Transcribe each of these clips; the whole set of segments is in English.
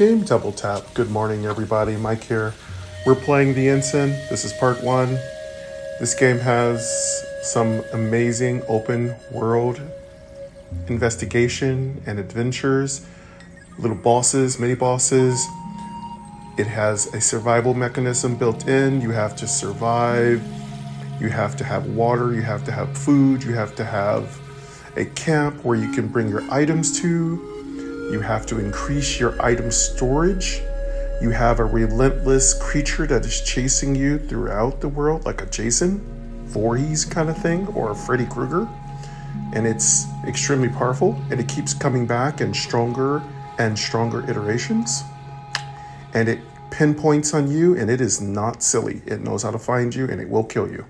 Game Double Tap. Good morning, everybody. Mike here. We're playing The Ensign. This is part one. This game has some amazing open world investigation and adventures, little bosses, mini bosses. It has a survival mechanism built in. You have to survive. You have to have water. You have to have food. You have to have a camp where you can bring your items to. You have to increase your item storage. You have a relentless creature that is chasing you throughout the world, like a Jason Voorhees kind of thing or a Freddy Krueger. And it's extremely powerful and it keeps coming back in stronger and stronger iterations. And it pinpoints on you and it is not silly. It knows how to find you and it will kill you.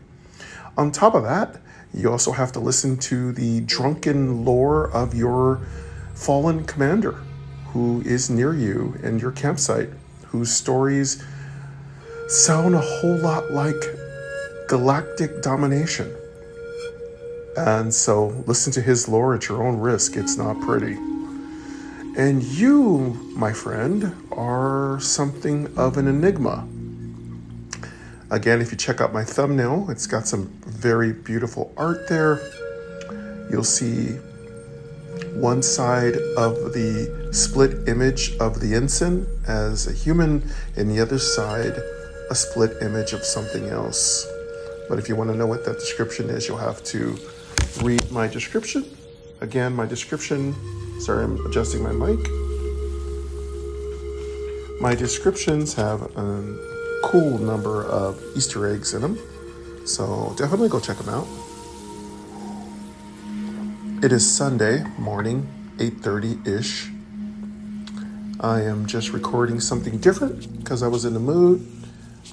On top of that, you also have to listen to the drunken lore of your fallen commander who is near you and your campsite, whose stories sound a whole lot like galactic domination. And so listen to his lore at your own risk. It's not pretty. And you, my friend, are something of an enigma. Again, if you check out my thumbnail, it's got some very beautiful art there. You'll see one side of the split image of the ensign as a human, and the other side a split image of something else. But if you want to know what that description is, you'll have to read my description. Again, my description, sorry, I'm adjusting my mic. My descriptions have a cool number of Easter eggs in them, so definitely go check them out. It is Sunday morning, 8:30-ish. I am just recording something different because I was in the mood.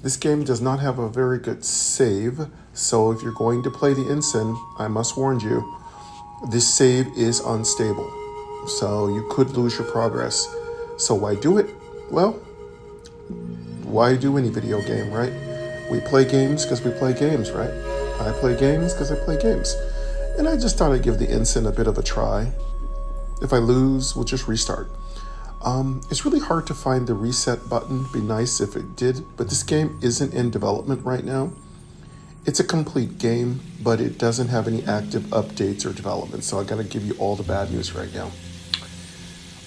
This game does not have a very good save, so if you're going to play the Ensign, I must warn you, this save is unstable. So you could lose your progress. So why do it? Well, why do any video game, right? We play games because we play games, right? I play games because I play games. And I just thought I'd give the ensign a bit of a try. If I lose, we'll just restart. Um, it's really hard to find the reset button. Be nice if it did, but this game isn't in development right now. It's a complete game, but it doesn't have any active updates or development, so I gotta give you all the bad news right now.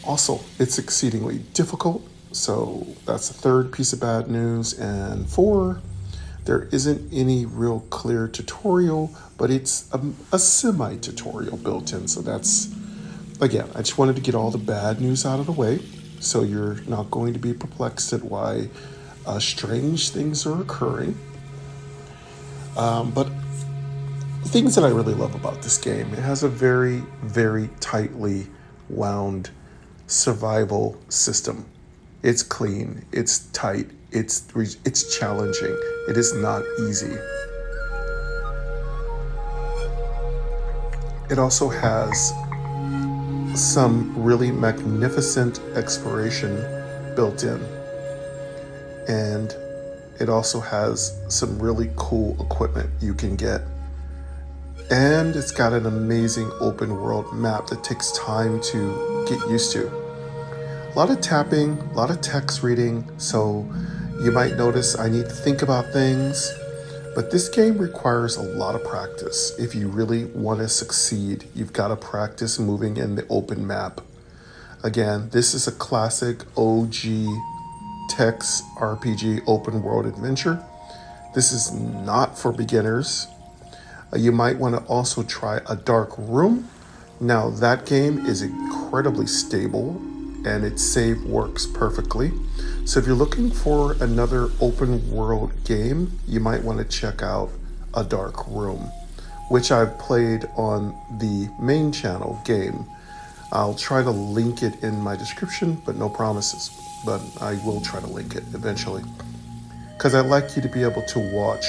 Also, it's exceedingly difficult, so that's the third piece of bad news. And four, there isn't any real clear tutorial, but it's a, a semi tutorial built in. So that's, again, I just wanted to get all the bad news out of the way so you're not going to be perplexed at why uh, strange things are occurring. Um, but things that I really love about this game, it has a very, very tightly wound survival system. It's clean, it's tight, it's it's challenging. It is not easy. It also has some really magnificent exploration built in. And it also has some really cool equipment you can get. And it's got an amazing open world map that takes time to get used to. A lot of tapping, a lot of text reading, so you might notice I need to think about things, but this game requires a lot of practice. If you really want to succeed, you've got to practice moving in the open map. Again, this is a classic OG text RPG open world adventure. This is not for beginners. Uh, you might want to also try A Dark Room. Now, that game is incredibly stable and its save works perfectly. So if you're looking for another open world game, you might want to check out A Dark Room, which I've played on the main channel game. I'll try to link it in my description, but no promises. But I will try to link it eventually. Because I'd like you to be able to watch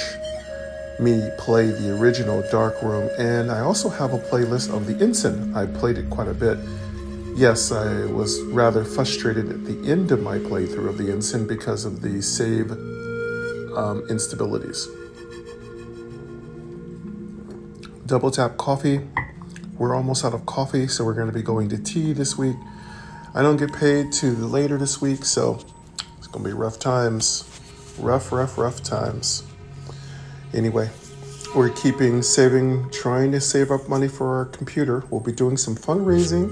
me play the original Dark Room, and I also have a playlist of the Ensign. I played it quite a bit Yes, I was rather frustrated at the end of my playthrough of the Ensign because of the save um, instabilities. Double tap coffee. We're almost out of coffee, so we're going to be going to tea this week. I don't get paid to later this week, so it's gonna be rough times. Rough, rough, rough times. Anyway, we're keeping saving, trying to save up money for our computer. We'll be doing some fundraising.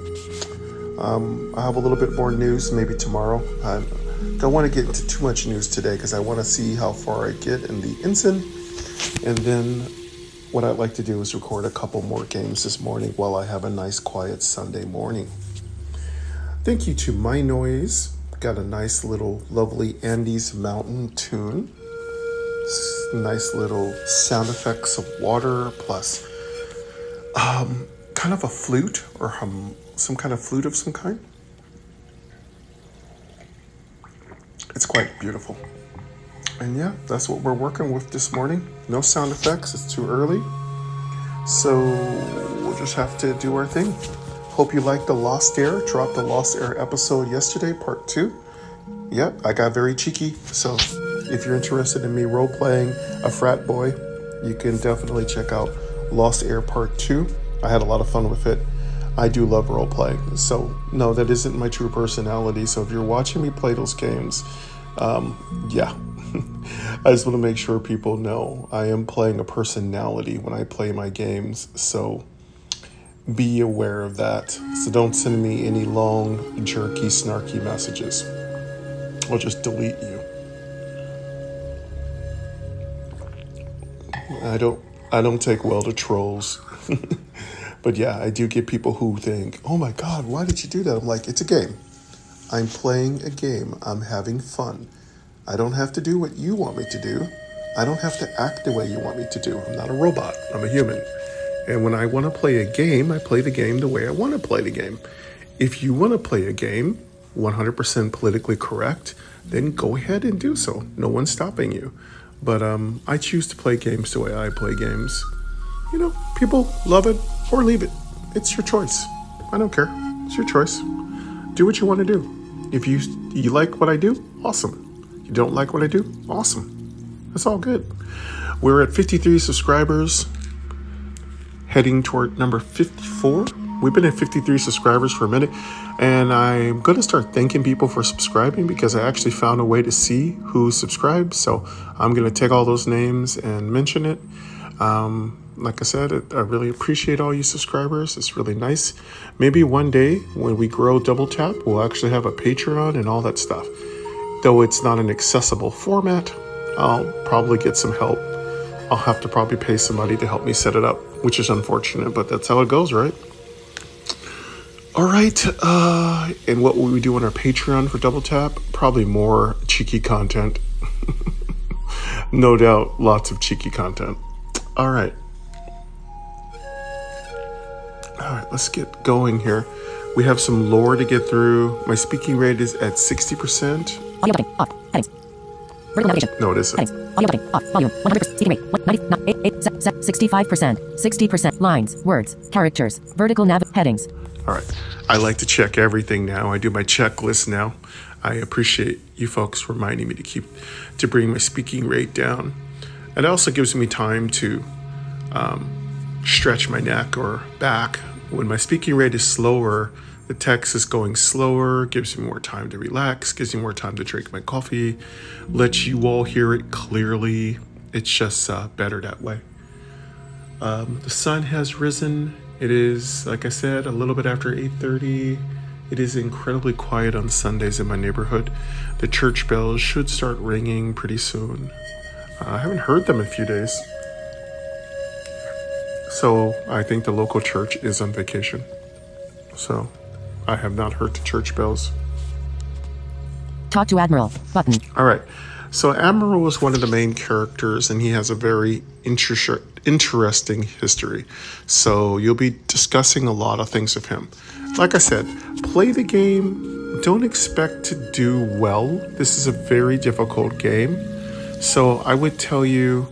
Um, I have a little bit more news maybe tomorrow. I don't want to get into too much news today because I want to see how far I get in the ensign. And then what I'd like to do is record a couple more games this morning while I have a nice quiet Sunday morning. Thank you to My Noise. Got a nice little lovely Andes Mountain tune. Nice little sound effects of water plus um, kind of a flute or hum, some kind of flute of some kind. It's quite beautiful. And yeah, that's what we're working with this morning. No sound effects, it's too early. So we'll just have to do our thing. Hope you liked the Lost Heir. Dropped the Lost Heir episode yesterday, part two. Yep, I got very cheeky. So if you're interested in me role playing a frat boy, you can definitely check out Lost Heir Part 2. I had a lot of fun with it. I do love role playing. So, no, that isn't my true personality. So, if you're watching me play those games, um, yeah. I just want to make sure people know I am playing a personality when I play my games. So, be aware of that. So, don't send me any long, jerky, snarky messages. I'll just delete you. I don't I don't take well to trolls. but yeah, I do get people who think, "Oh my god, why did you do that?" I'm like, "It's a game. I'm playing a game. I'm having fun. I don't have to do what you want me to do. I don't have to act the way you want me to do. I'm not a robot. I'm a human. And when I want to play a game, I play the game the way I want to play the game. If you want to play a game 100% politically correct, then go ahead and do so. No one's stopping you. But um, I choose to play games the way I play games. You know, people love it or leave it. It's your choice. I don't care. It's your choice. Do what you want to do. If you you like what I do, awesome. You don't like what I do, awesome. That's all good. We're at 53 subscribers, heading toward number 54. We've been at 53 subscribers for a minute, and I'm going to start thanking people for subscribing because I actually found a way to see who subscribed. So I'm going to take all those names and mention it. Um, like I said, I really appreciate all you subscribers. It's really nice. Maybe one day when we grow Double Tap, we'll actually have a Patreon and all that stuff. Though it's not an accessible format, I'll probably get some help. I'll have to probably pay somebody to help me set it up, which is unfortunate, but that's how it goes, right? All right, uh, and what will we do on our Patreon for Double Tap? Probably more cheeky content. no doubt, lots of cheeky content. All right. All right, let's get going here. We have some lore to get through. My speaking rate is at 60%. Audio button off. Headings. Vertical navigation. No, it isn't. Headings. Audio button off. Volume 100%. Speaking rate 65%. 60%. Lines. Words. Characters. Vertical nav. Headings. All right. I like to check everything now. I do my checklist now. I appreciate you folks reminding me to keep to bring my speaking rate down. It also gives me time to um, stretch my neck or back. When my speaking rate is slower, the text is going slower, gives me more time to relax, gives me more time to drink my coffee, let you all hear it clearly. It's just uh, better that way. Um, the sun has risen it is, like I said, a little bit after 8:30. It is incredibly quiet on Sundays in my neighborhood. The church bells should start ringing pretty soon. Uh, I haven't heard them in a few days. So I think the local church is on vacation. So I have not heard the church bells. Talk to Admiral. Button. All right. So Admiral is one of the main characters, and he has a very inter- interesting history. So you'll be discussing a lot of things with him. Like I said, play the game. Don't expect to do well. This is a very difficult game. So I would tell you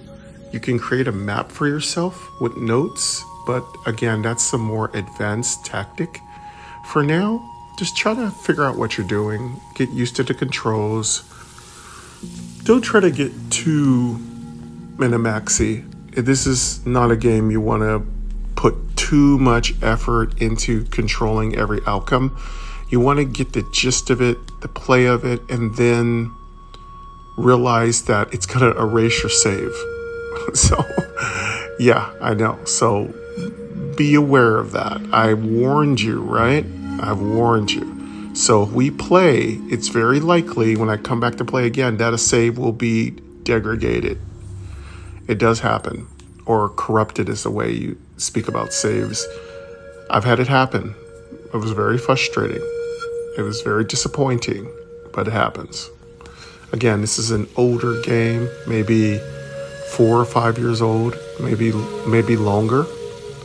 you can create a map for yourself with notes, but again, that's a more advanced tactic. For now, just try to figure out what you're doing, get used to the controls. Don't try to get too minimaxy this is not a game you want to put too much effort into controlling every outcome. You want to get the gist of it, the play of it, and then realize that it's going to erase your save. so, yeah, I know. So be aware of that. I warned you, right? I've warned you. So if we play, it's very likely when I come back to play again that a save will be degraded. It does happen. Or corrupted is the way you speak about saves. I've had it happen. It was very frustrating. It was very disappointing, but it happens. Again, this is an older game, maybe four or five years old, maybe maybe longer.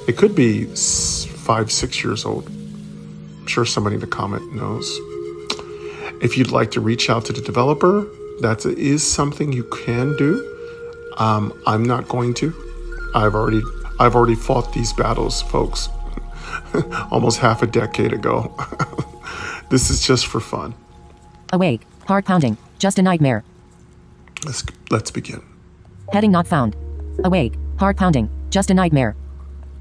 It could be five, six years old. I'm sure somebody in the comment knows. If you'd like to reach out to the developer, that is something you can do. Um, I'm not going to. I've already I've already fought these battles, folks, almost half a decade ago. this is just for fun. Awake, heart pounding, just a nightmare. Let's let's begin. Heading not found. Awake, heart pounding, just a nightmare.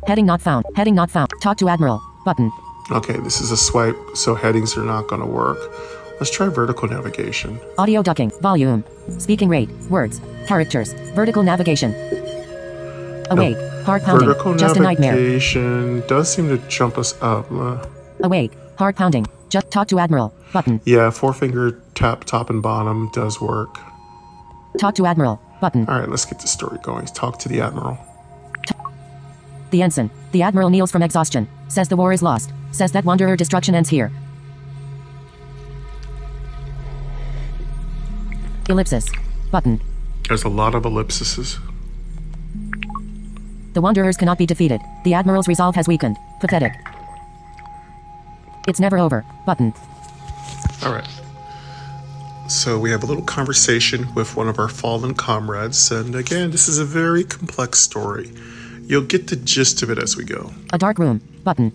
Heading not found. Heading not found. Talk to Admiral. Button. Okay, this is a swipe, so headings are not going to work. Let's try vertical navigation. Audio ducking. Volume. Speaking rate. Words. Characters. Vertical navigation. Awake. Heart pounding. Vertical just a nightmare. navigation does seem to jump us up. Uh, Awake. Heart pounding. Just talk to Admiral. Button. yeah, four finger tap top and bottom does work. Talk to Admiral. Button. All right, let's get the story going. Talk to the admiral. The ensign. The Admiral kneels from exhaustion. Says the war is lost. Says that Wanderer destruction ends here. Ellipsis. Button. There's a lot of ellipses. The Wanderers cannot be defeated. The Admiral's resolve has weakened. Pathetic. It's never over. Button. All right. So we have a little conversation with one of our fallen comrades, and again, this is a very complex story. You'll get the gist of it as we go. A dark room. Button.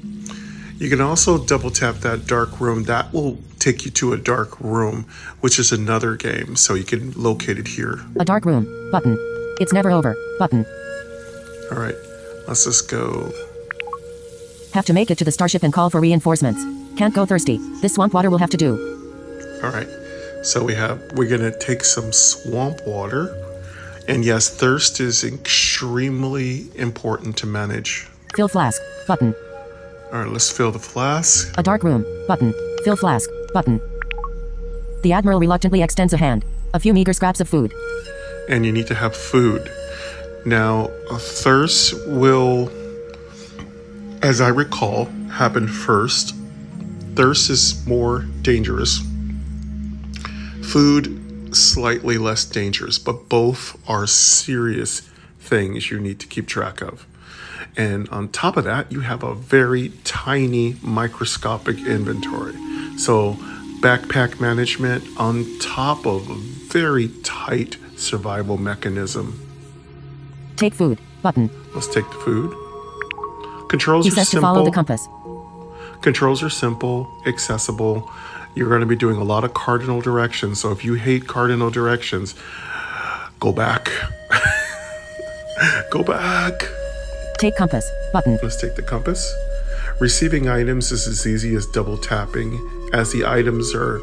You can also double tap that dark room. That will take you to a dark room, which is another game, so you can locate it here. A dark room. Button. It's never over. Button. All right, let's just go. Have to make it to the starship and call for reinforcements. Can't go thirsty. This swamp water will have to do. All right, so we have we're gonna take some swamp water, and yes, thirst is extremely important to manage. Fill flask. Button. All right, let's fill the flask. A dark room. Button. Fill flask. Button. The Admiral reluctantly extends a hand. A few meager scraps of food. and you need to have food. Now, a thirst will, as I recall, happen first. Thirst is more dangerous. Food, slightly less dangerous, but both are serious things you need to keep track of. And on top of that, you have a very tiny microscopic inventory. So, backpack management on top of a very tight survival mechanism. Take food. Button. Let's take the food. Controls He are says to follow the compass. Controls are simple, accessible. You're going to be doing a lot of cardinal directions. So if you hate cardinal directions, go back. go back. Take compass. Button. Let's take the compass. Receiving items is as easy as double tapping, as the items are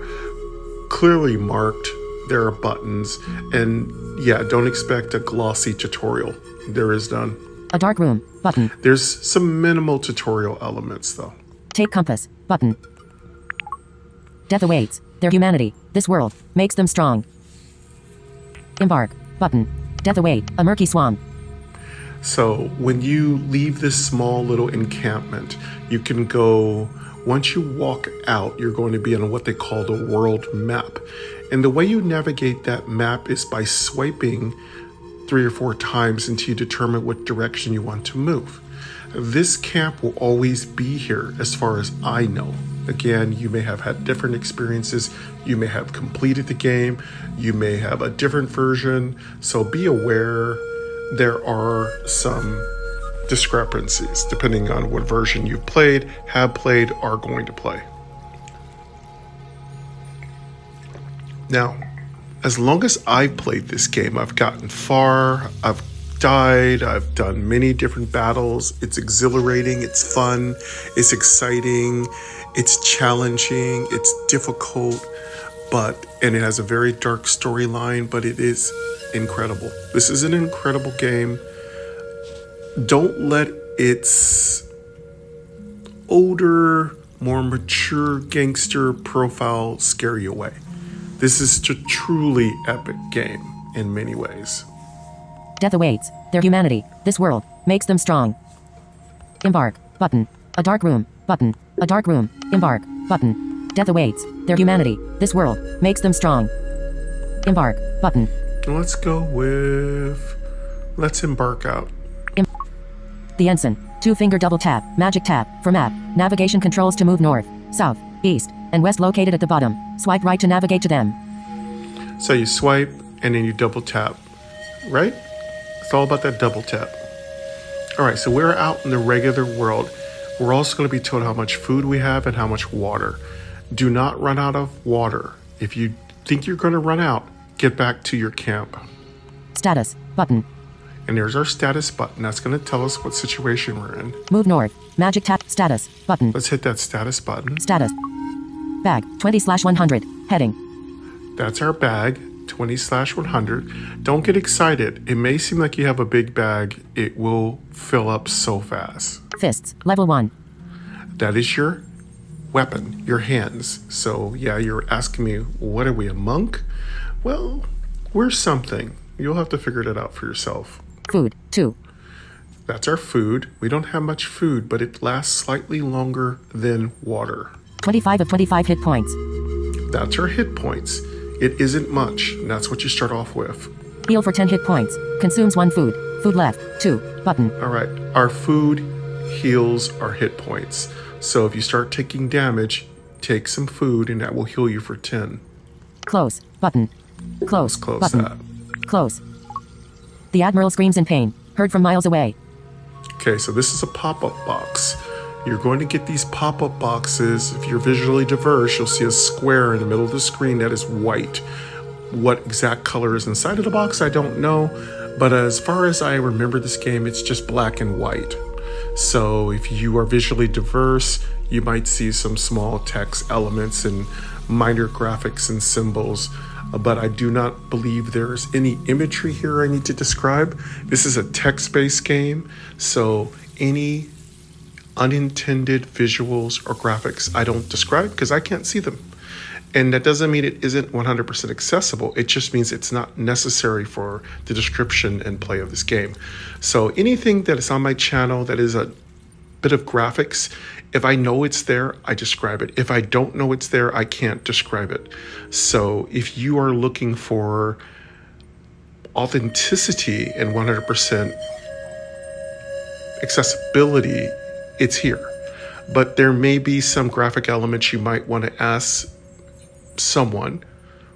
clearly marked. There are buttons, and yeah, don't expect a glossy tutorial. There is none. A dark room. Button. There's some minimal tutorial elements, though. Take compass. Button. Death awaits. Their humanity. This world. Makes them strong. Embark. Button. Death await. A murky swamp. So when you leave this small little encampment, you can go. Once you walk out, you're going to be on what they call the world map. And the way you navigate that map is by swiping three or four times until you determine what direction you want to move. This camp will always be here, as far as I know. Again, you may have had different experiences. You may have completed the game. You may have a different version. So be aware there are some discrepancies depending on what version you've played, have played, are going to play. Now, as long as I've played this game, I've gotten far, I've died. I've done many different battles. It's exhilarating, it's fun, it's exciting, it's challenging, it's difficult, but and it has a very dark storyline, but it is incredible. This is an incredible game. Don't let its older, more mature gangster profile scare you away. This is a truly epic game in many ways. Death awaits. Their humanity. This world makes them strong. Embark. Button. A dark room. Button. A dark room. Embark. Button. Death awaits. Their humanity. This world makes them strong. Embark. Button. Let's go with. Let's embark out. The ensign. Two finger double tap. Magic tap. For map. Navigation controls to move north, south, east, and west located at the bottom. Swipe right to navigate to them. So you swipe and then you double tap, right? It's all about that double tap. All right, so we're out in the regular world. We're also going to be told how much food we have and how much water. Do not run out of water. If you think you're going to run out, get back to your camp. Status. Button. And there's our status button. That's going to tell us what situation we're in. Move north. Magic tap. Status. Button. Let's hit that status button. Status. Bag. 20 slash 100. Heading. That's our bag, 20 slash 100. Don't get excited. It may seem like you have a big bag, it will fill up so fast. Fists. Level 1. That is your weapon, your hands. So, yeah, you're asking me, what are we, a monk? Well, we're something. You'll have to figure that out for yourself. Food. 2. That's our food. We don't have much food, but it lasts slightly longer than water. 25 of 25 hit points. That's our hit points. It isn't much, and that's what you start off with. Heal for 10 hit points. Consumes 1 food. Food left. 2. Button. All right, our food heals our hit points. So if you start taking damage, take some food, and that will heal you for 10. Close. Button. Close. Close button. that. Close. The Admiral screams in pain. Heard from miles away. Okay, so this is a pop up box. You're going to get these pop up boxes. If you're visually diverse, you'll see a square in the middle of the screen that is white. What exact color is inside of the box, I don't know. But as far as I remember this game, it's just black and white. So if you are visually diverse, you might see some small text elements and minor graphics and symbols. Uh, But I do not believe there is any imagery here I need to describe. This is a text based game, so any unintended visuals or graphics I don't describe because I can't see them. And that doesn't mean it isn't 100% accessible. It just means it's not necessary for the description and play of this game. So anything that is on my channel that is a bit of graphics, if I know it's there, I describe it. If I don't know it's there, I can't describe it. So if you are looking for authenticity and 100% accessibility, it's here. But there may be some graphic elements you might want to ask someone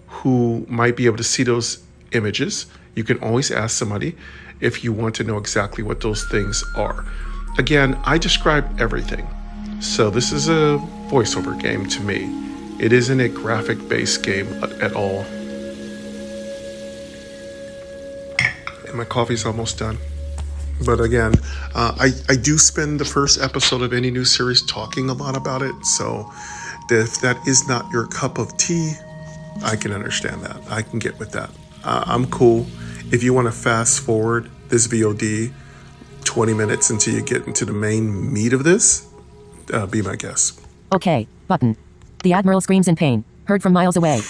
who might be able to see those images. You can always ask somebody if you want to know exactly what those things are. Again, I describe everything. So this is a voiceover game to me. It isn't a graphic based game at all. And my coffee's almost done. But again, uh, I, I do spend the first episode of any new series talking a lot about it. So if that is not your cup of tea, I can understand that. I can get with that. Uh, I'm cool. If you want to fast forward this VOD 20 minutes until you get into the main meat of this, uh, be my guest. Okay. Button. The Admiral screams in pain. Heard from miles away.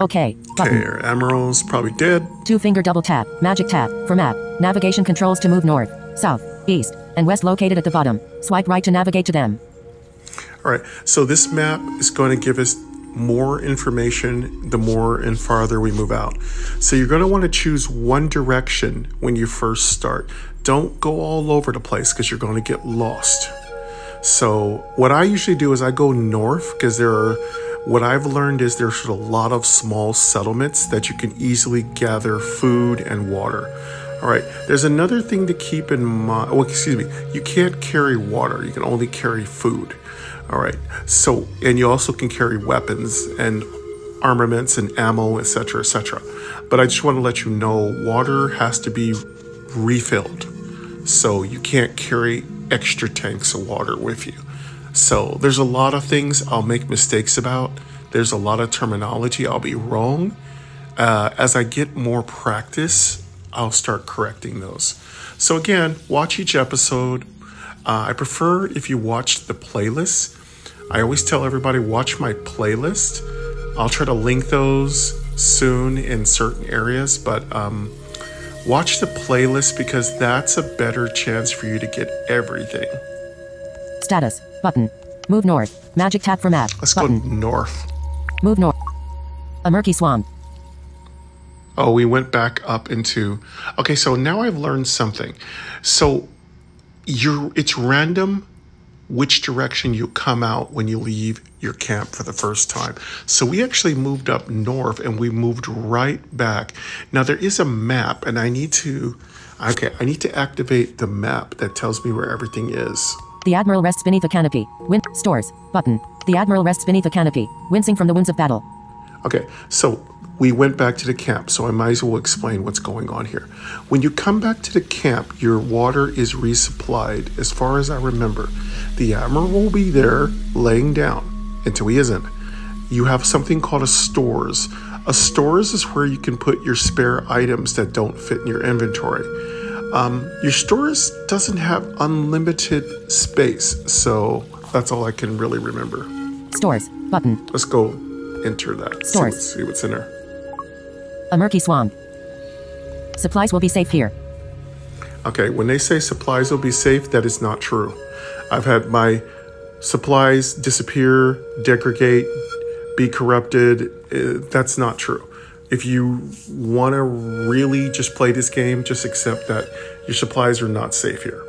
Okay. Button. Okay, Admiral's probably dead. Two finger double tap. Magic tap. For map. Navigation controls to move north, south, east, and west located at the bottom. Swipe right to navigate to them. All right, so this map is going to give us more information the more and farther we move out. So you're going to want to choose one direction when you first start. Don't go all over the place because you're going to get lost. So what I usually do is I go north because there are what I've learned is there's a lot of small settlements that you can easily gather food and water. All right, there's another thing to keep in mind. Oh, excuse me, you can't carry water, you can only carry food. All right, so, and you also can carry weapons and armaments and ammo, etc., etc. But I just want to let you know water has to be refilled. So you can't carry extra tanks of water with you. So there's a lot of things I'll make mistakes about. There's a lot of terminology I'll be wrong. Uh, as I get more practice, I'll start correcting those. So again, watch each episode. Uh, I prefer if you watch the playlist. I always tell everybody watch my playlist. I'll try to link those soon in certain areas, but um, watch the playlist because that's a better chance for you to get everything. Status. Button. Move north. Magic tap for map. Let's Button. go north. Move north. A murky swamp. Oh, we went back up into. Okay, so now I've learned something. So you're it's random which direction you come out when you leave your camp for the first time. So we actually moved up north and we moved right back. Now there is a map and I need to okay, I need to activate the map that tells me where everything is. The Admiral rests beneath a canopy. Win. Stores. Button. The Admiral rests beneath a canopy, wincing from the wounds of battle. Okay, so we went back to the camp, so I might as well explain what's going on here. When you come back to the camp, your water is resupplied, as far as I remember. The Admiral will be there laying down until he isn't. You have something called a stores. A stores is where you can put your spare items that don't fit in your inventory. Um, your stores doesn't have unlimited space, so that's all I can really remember. Stores. Button. Let's go enter that. See Stores. what's, see what's in there. A murky swamp. Supplies will be safe here. Okay, when they say supplies will be safe, that is not true. I've had my supplies disappear, degrade, be corrupted. Uh, that's not true. If you want to really just play this game, just accept that your supplies are not safe here.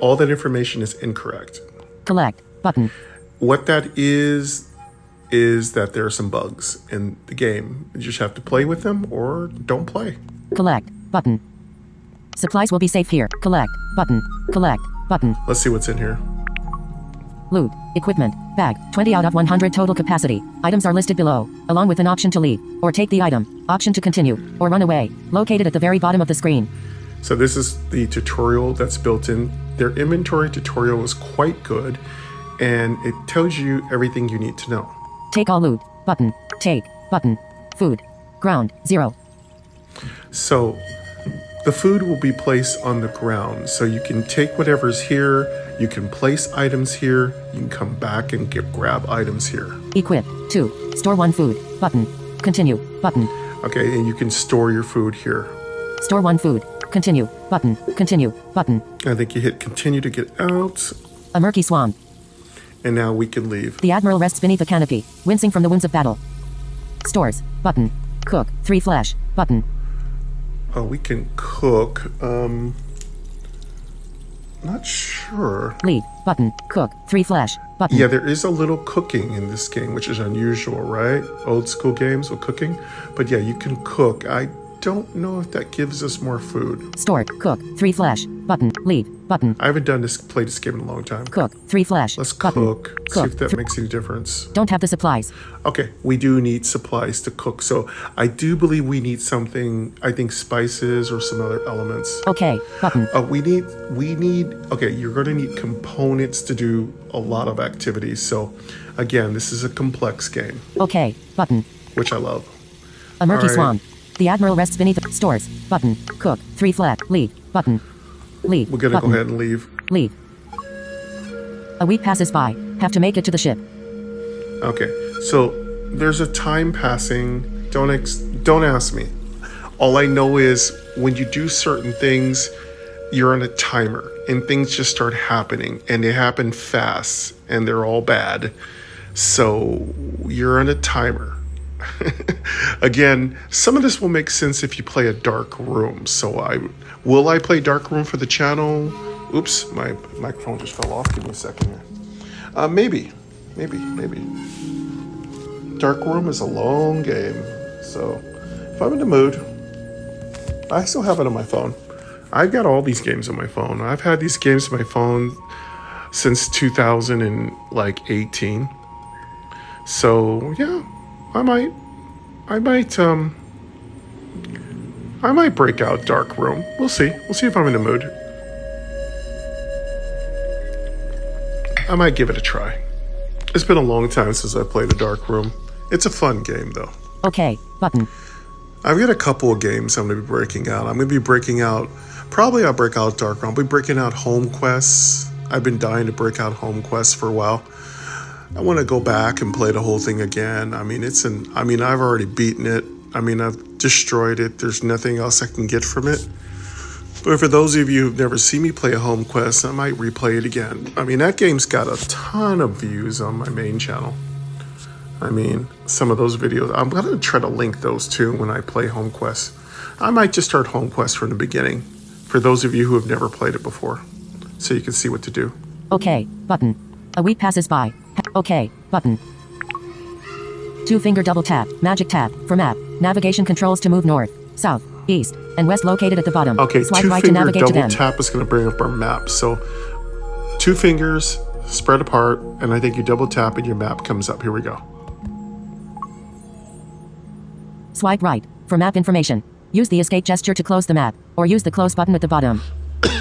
All that information is incorrect. Collect. Button. What that is, is that there are some bugs in the game. You just have to play with them or don't play. Collect. Button. Supplies will be safe here. Collect. Button. Collect. Button. Let's see what's in here. Loot. Equipment. Bag. 20 out of 100 total capacity. Items are listed below, along with an option to leave, or take the item, option to continue, or run away, located at the very bottom of the screen. So this is the tutorial that's built in. Their inventory tutorial is quite good and it tells you everything you need to know. Take all loot. Button. Take. Button. Food. Ground. Zero. So the food will be placed on the ground. So you can take whatever's here, you can place items here, you can come back and get grab items here. Equip. 2. Store 1 food. Button. Continue. Button. Okay, and you can store your food here. Store 1 food. Continue. Button. Continue. Button. I think you hit continue to get out, A murky swamp. And now we can leave. The Admiral rests beneath a canopy, wincing from the wounds of battle. Stores. Button. Cook. 3 flesh. Button. Oh, we can cook. Um, not sure. Leave. Button. Cook. 3 flesh. Button. Yeah, there is a little cooking in this game, which is unusual, right? Old school games with cooking. But yeah, you can cook. I don't know if that gives us more food. Store. Cook. 3 flesh. Button. Leave. Button. I haven't done this played this game in a long time. Cook. 3 flesh. Let's Button. cook. See if that makes any difference. Don't have the supplies. Okay, we do need supplies to cook. So I do believe we need something, I think spices or some other elements. Okay. Button. Uh, we need we need okay you're going to need components to do a lot of activities so again this is a complex game Okay. Button. which i love A murky right. swamp. The Admiral rests beneath the stores. Button. Cook. 3 flat. Leave. Button. Leave. we're to Button. go ahead and leave Leave. A week passes by. Have to make it to the ship. okay so there's a time passing don't ex- don't ask me all i know is when you do certain things you're on a timer and things just start happening and they happen fast and they're all bad so you're on a timer again some of this will make sense if you play a dark room. So i will i play dark room for the channel? Oops my microphone just fell off. Give me a second here. Uh, maybe maybe maybe. Dark room is a long game. So if i'm in the mood i still have it on my phone. I've got all these games on my phone. I've had these games on my phone since 2018 so yeah i might i might um I might break out Dark Room. We'll see. We'll see if I'm in the mood. I might give it a try. It's been a long time since I played a Dark Room. It's a fun game, though. OK. Button. I've got a couple of games I'm going to be breaking out. I'm going to be breaking out, probably I'll break out Dark Room. I'll be breaking out Home Quests. I've been dying to break out Home Quests for a while. I want to go back and play the whole thing again. I mean, it's an, I mean, I've already beaten it. I mean, I've destroyed it. There's nothing else I can get from it. But for those of you who've never seen me play a home quest, I might replay it again. I mean, that game's got a ton of views on my main channel. I mean, some of those videos, I'm going to try to link those too when I play home quest. I might just start home quest from the beginning for those of you who have never played it before so you can see what to do. OK. Button. A week passes by. OK. Button. Two finger double tap. Magic tap. For map. Navigation controls to move north, south, east, and west located at the bottom. Okay, Swipe two right to finger navigate double to them. tap is going to bring up our map. So two fingers spread apart, and I think you double tap and your map comes up. Here we go. Swipe right for map information. Use the escape gesture to close the map, or use the close button at the bottom.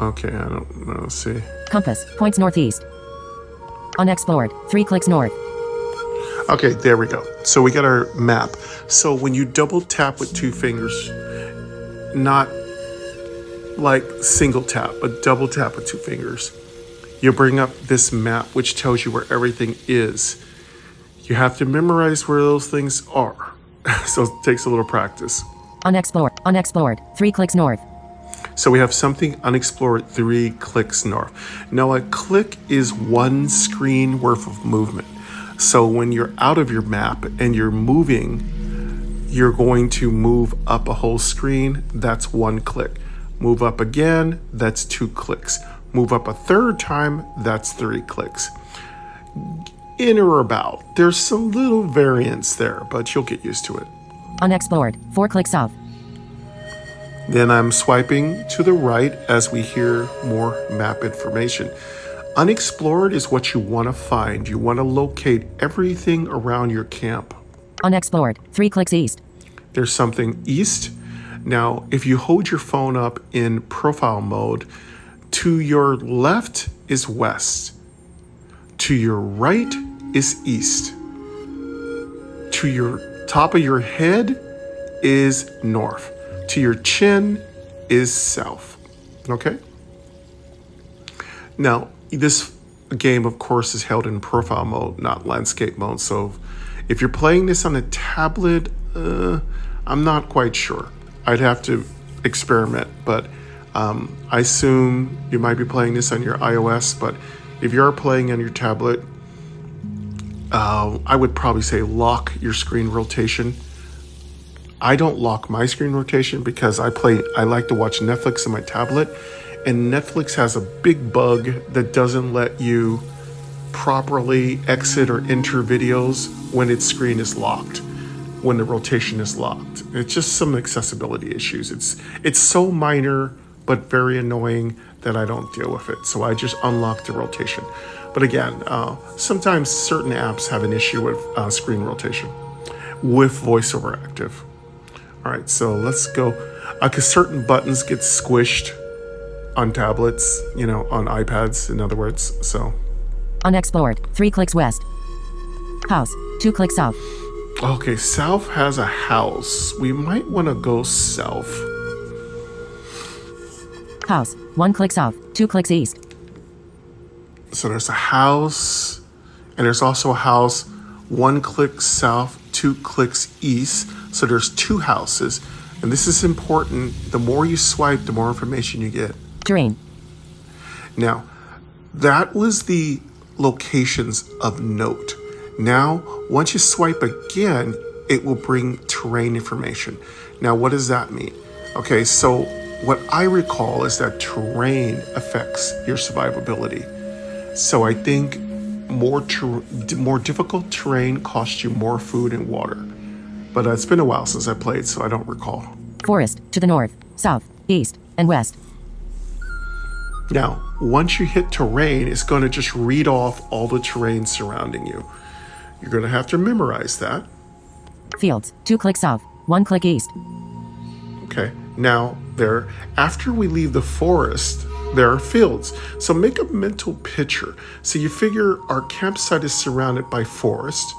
Okay, I don't know. Let's see. Compass points northeast. Unexplored. Three clicks north. Okay, there we go. So we got our map. So when you double tap with two fingers, not like single tap, but double tap with two fingers, you bring up this map which tells you where everything is. You have to memorize where those things are. so it takes a little practice. Unexplored. Unexplored. Three clicks north. So we have something unexplored three clicks north. Now, a click is one screen worth of movement. So when you're out of your map and you're moving, you're going to move up a whole screen. That's one click. Move up again, that's two clicks. Move up a third time, that's three clicks. In or about. There's some little variance there, but you'll get used to it. Unexplored. Four clicks south. Then I'm swiping to the right as we hear more map information. Unexplored is what you want to find. You want to locate everything around your camp. Unexplored. Three clicks east. There's something east. Now, if you hold your phone up in profile mode, to your left is west. To your right is east. To your top of your head is north. To your chin is south. Okay? Now, this game, of course, is held in profile mode, not landscape mode. So if you're playing this on a tablet, uh, I'm not quite sure. I'd have to experiment, but um, I assume you might be playing this on your iOS. But if you are playing on your tablet, uh, I would probably say lock your screen rotation. I don't lock my screen rotation because I play. I like to watch Netflix on my tablet, and Netflix has a big bug that doesn't let you properly exit or enter videos when its screen is locked, when the rotation is locked. It's just some accessibility issues. It's it's so minor but very annoying that I don't deal with it. So I just unlock the rotation. But again, uh, sometimes certain apps have an issue with uh, screen rotation with VoiceOver active. All right, so let's go. Uh, because certain buttons get squished on tablets, you know, on iPads, in other words. So, Unexplored. Three clicks west. House. Two clicks south. okay, South has a house. We might want to go south. House. One click south. Two clicks east. So there's a house, and there's also a house one click south, two clicks east. So there's two houses. And this is important. The more you swipe, the more information you get. Terrain. Now, that was the locations of note. Now, once you swipe again, it will bring terrain information. Now, what does that mean? Okay, so what I recall is that terrain affects your survivability. So I think more ter- more difficult terrain costs you more food and water. But uh, it's been a while since I played, so I don't recall. Forest. To the north, south, east, and west. Now, once you hit terrain, it's going to just read off all the terrain surrounding you. You're going to have to memorize that. Fields. Two clicks south. One click east. Okay, now there, after we leave the forest, there are fields. So make a mental picture. So you figure our campsite is surrounded by forest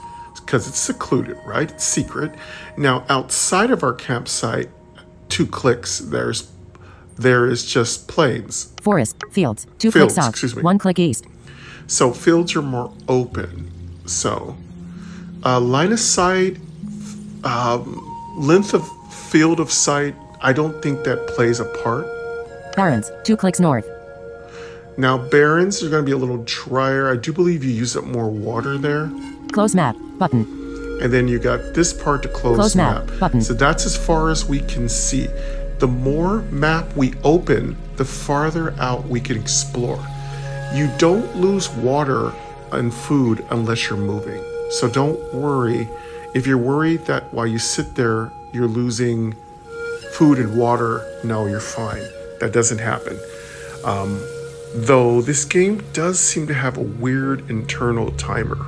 because it's secluded, right? It's secret. Now outside of our campsite, two clicks, there's there is just plains. Forest, fields, two Fields, clicks excuse me. one click east. So fields are more open. So uh, line of sight, um, length of field of sight, I don't think that plays a part. Barrens, two clicks north. Now barrens are going to be a little drier. I do believe you use up more water there. Close map, button. And then you got this part to close, Close map, button. So that's as far as we can see. The more map we open, the farther out we can explore. You don't lose water and food unless you're moving. So don't worry. If you're worried that while you sit there, you're losing food and water, no, you're fine. That doesn't happen. Um, though this game does seem to have a weird internal timer.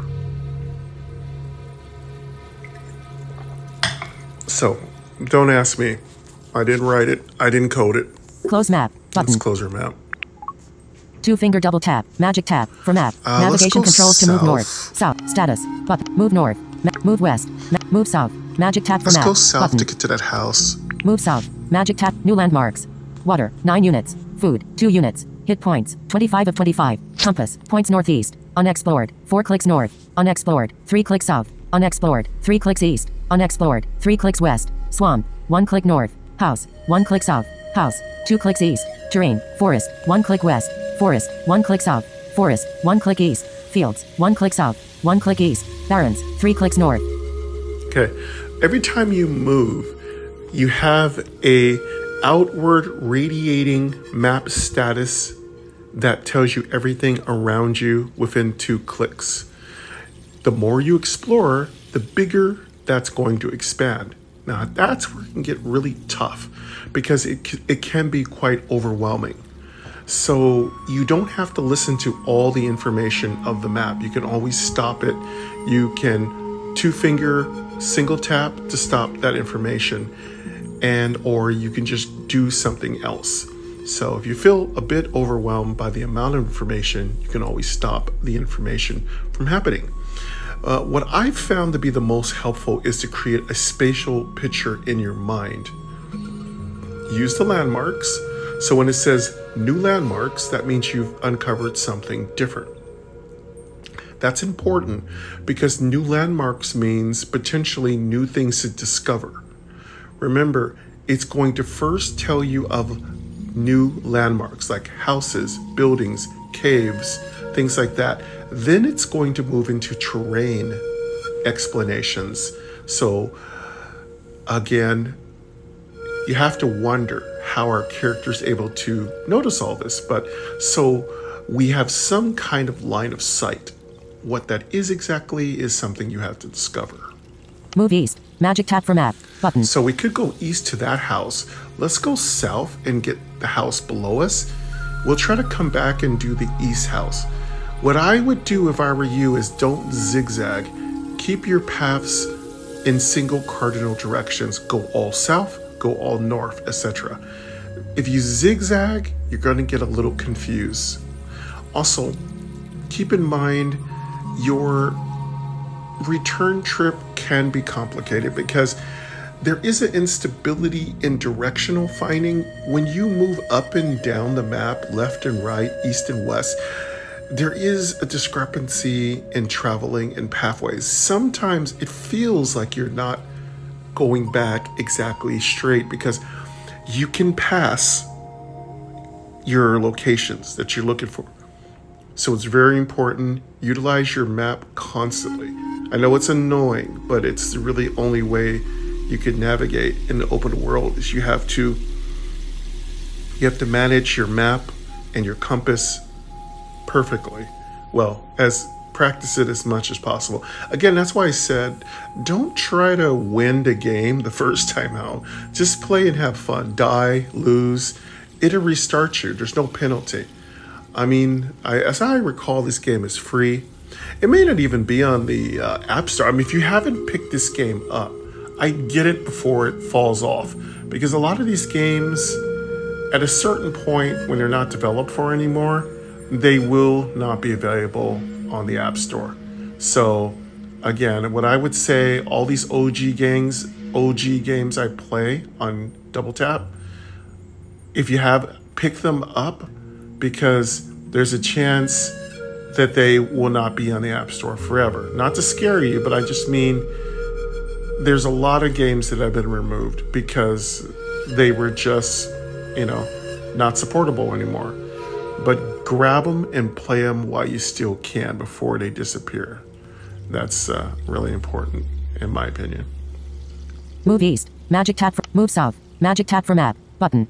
So, don't ask me. I didn't write it. I didn't code it. Close map, button. Let's close our map. Two finger double tap. Magic tap. For map. Uh, Navigation controls to move north. South. Status. Button. Move north. Ma- move west. Ma- move south. Magic tap for Let's map. go south button. to get to that house. Move south. Magic tap. New landmarks. Water. 9 units. Food. 2 units. Hit points. 25 of 25. Compass. Points northeast. Unexplored. 4 clicks north. Unexplored. 3 clicks south. Unexplored. 3 clicks east. Unexplored. 3 clicks west. Swamp. 1 click north. House. 1 click south. House. 2 clicks east. Terrain. Forest. 1 click west. Forest. 1 click south. Forest. 1 click east. Fields. 1 click south. 1 click east. Barrens. 3 clicks north. Okay. Every time you move, you have a outward radiating map status that tells you everything around you within two clicks. The more you explore, the bigger that's going to expand. Now, that's where it can get really tough because it, it can be quite overwhelming. So you don't have to listen to all the information of the map. You can always stop it. You can two finger single tap to stop that information and or you can just do something else. So if you feel a bit overwhelmed by the amount of information, you can always stop the information from happening. Uh, what I've found to be the most helpful is to create a spatial picture in your mind use the landmarks. So when it says new landmarks, that means you've uncovered something different. That's important because new landmarks means potentially new things to discover. Remember, it's going to first tell you of new landmarks like houses, buildings, caves, things like that. Then it's going to move into terrain explanations. So, again, you have to wonder how our character's able to notice all this. But so we have some kind of line of sight. What that is exactly is something you have to discover. Move east. Magic tap for map. Button. So we could go east to that house. Let's go south and get the house below us. We'll try to come back and do the east house. What I would do if I were you is don't zigzag. Keep your paths in single cardinal directions. Go all south, go all north, etc. If you zigzag, you're going to get a little confused. Also, keep in mind your return trip can be complicated because there is an instability in directional finding when you move up and down the map, left and right, east and west. There is a discrepancy in traveling and pathways. Sometimes it feels like you're not going back exactly straight because you can pass your locations that you're looking for. So it's very important. Utilize your map constantly. I know it's annoying, but it's the really only way you can navigate in the open world is you have to you have to manage your map and your compass perfectly. Well, as practice it as much as possible. Again, that's why I said don't try to win the game the first time out. Just play and have fun. Die, lose, it'll restart you. There's no penalty. I mean, I, as I recall, this game is free. It may not even be on the uh, App Store. I mean, if you haven't picked this game up, I get it before it falls off because a lot of these games, at a certain point when they're not developed for anymore, they will not be available on the App Store. So, again, what I would say, all these OG games, OG games I play on Double Tap, if you have, pick them up because there's a chance that they will not be on the App Store forever. Not to scare you, but I just mean there's a lot of games that have been removed because they were just, you know, not supportable anymore. But grab them and play them while you still can before they disappear. That's uh, really important, in my opinion. Move east. Magic tap for move south. Magic tap for map. Button.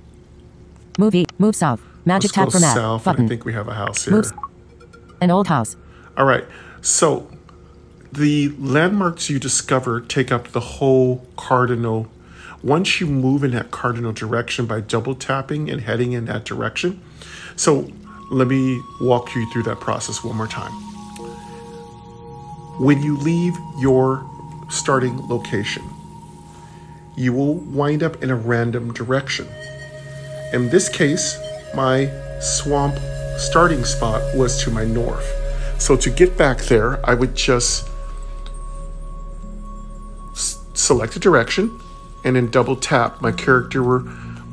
Move east. Move south. Magic tap for map. south. Button. I think we have a house here. Moves. An old house. All right. So the landmarks you discover take up the whole cardinal. Once you move in that cardinal direction by double tapping and heading in that direction. So let me walk you through that process one more time. When you leave your starting location, you will wind up in a random direction. In this case, my swamp starting spot was to my north. So to get back there, I would just select a direction and then double tap. My character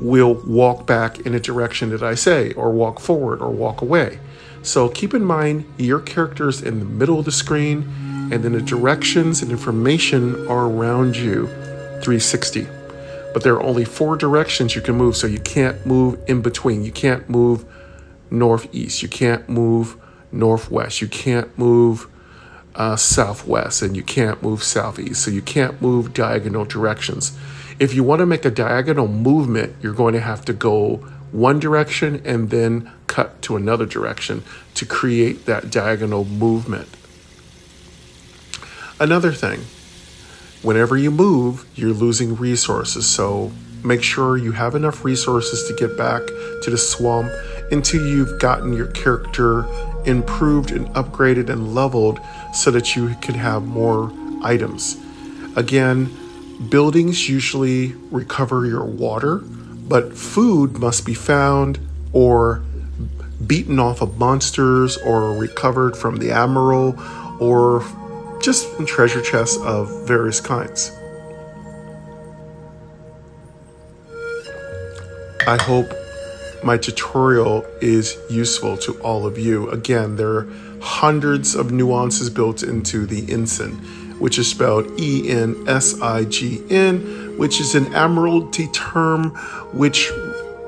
will walk back in a direction that I say, or walk forward, or walk away. So keep in mind your character is in the middle of the screen, and then the directions and information are around you 360 but there are only four directions you can move, so you can't move in between. You can't move northeast. You can't move northwest. You can't move uh, southwest, and you can't move southeast. So you can't move diagonal directions. If you want to make a diagonal movement, you're going to have to go one direction and then cut to another direction to create that diagonal movement. Another thing, whenever you move, you're losing resources. So make sure you have enough resources to get back to the swamp until you've gotten your character improved and upgraded and leveled so that you can have more items. Again, buildings usually recover your water, but food must be found or beaten off of monsters or recovered from the admiral or just in treasure chests of various kinds. I hope my tutorial is useful to all of you. Again, there are hundreds of nuances built into the ensign, which is spelled E N S I G N, which is an admiralty term, which,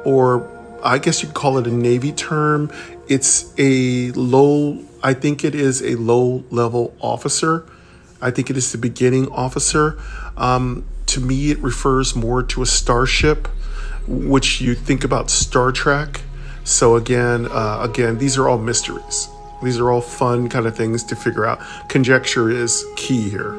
or I guess you'd call it a navy term. It's a low, I think it is a low level officer. I think it is the beginning officer. Um, to me, it refers more to a starship, which you think about Star Trek. So again, uh, again, these are all mysteries. These are all fun kind of things to figure out. Conjecture is key here.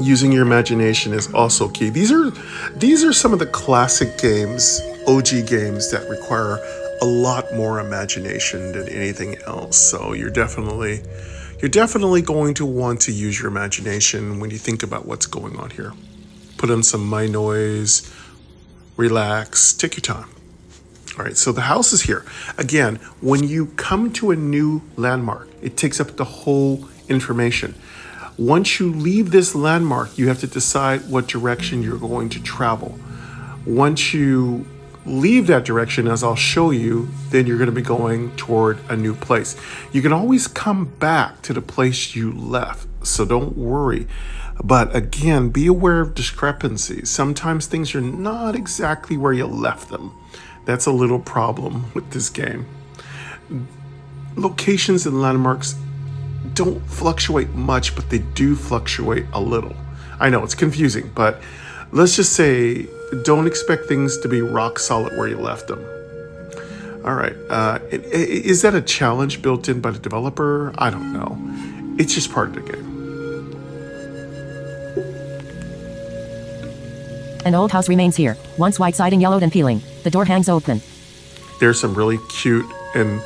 Using your imagination is also key. These are these are some of the classic games, OG games that require a lot more imagination than anything else. So you're definitely you're definitely going to want to use your imagination when you think about what's going on here. Put on some my noise, relax, take your time. All right, so the house is here. Again, when you come to a new landmark, it takes up the whole information. Once you leave this landmark, you have to decide what direction you're going to travel. Once you leave that direction, as I'll show you, then you're going to be going toward a new place. You can always come back to the place you left, so don't worry. But again, be aware of discrepancies. Sometimes things are not exactly where you left them. That's a little problem with this game. Locations and landmarks don't fluctuate much, but they do fluctuate a little. I know it's confusing, but let's just say don't expect things to be rock solid where you left them. All right. Uh, is that a challenge built in by the developer? I don't know. It's just part of the game. An old house remains here, once white siding yellowed and peeling. The door hangs open. There's some really cute and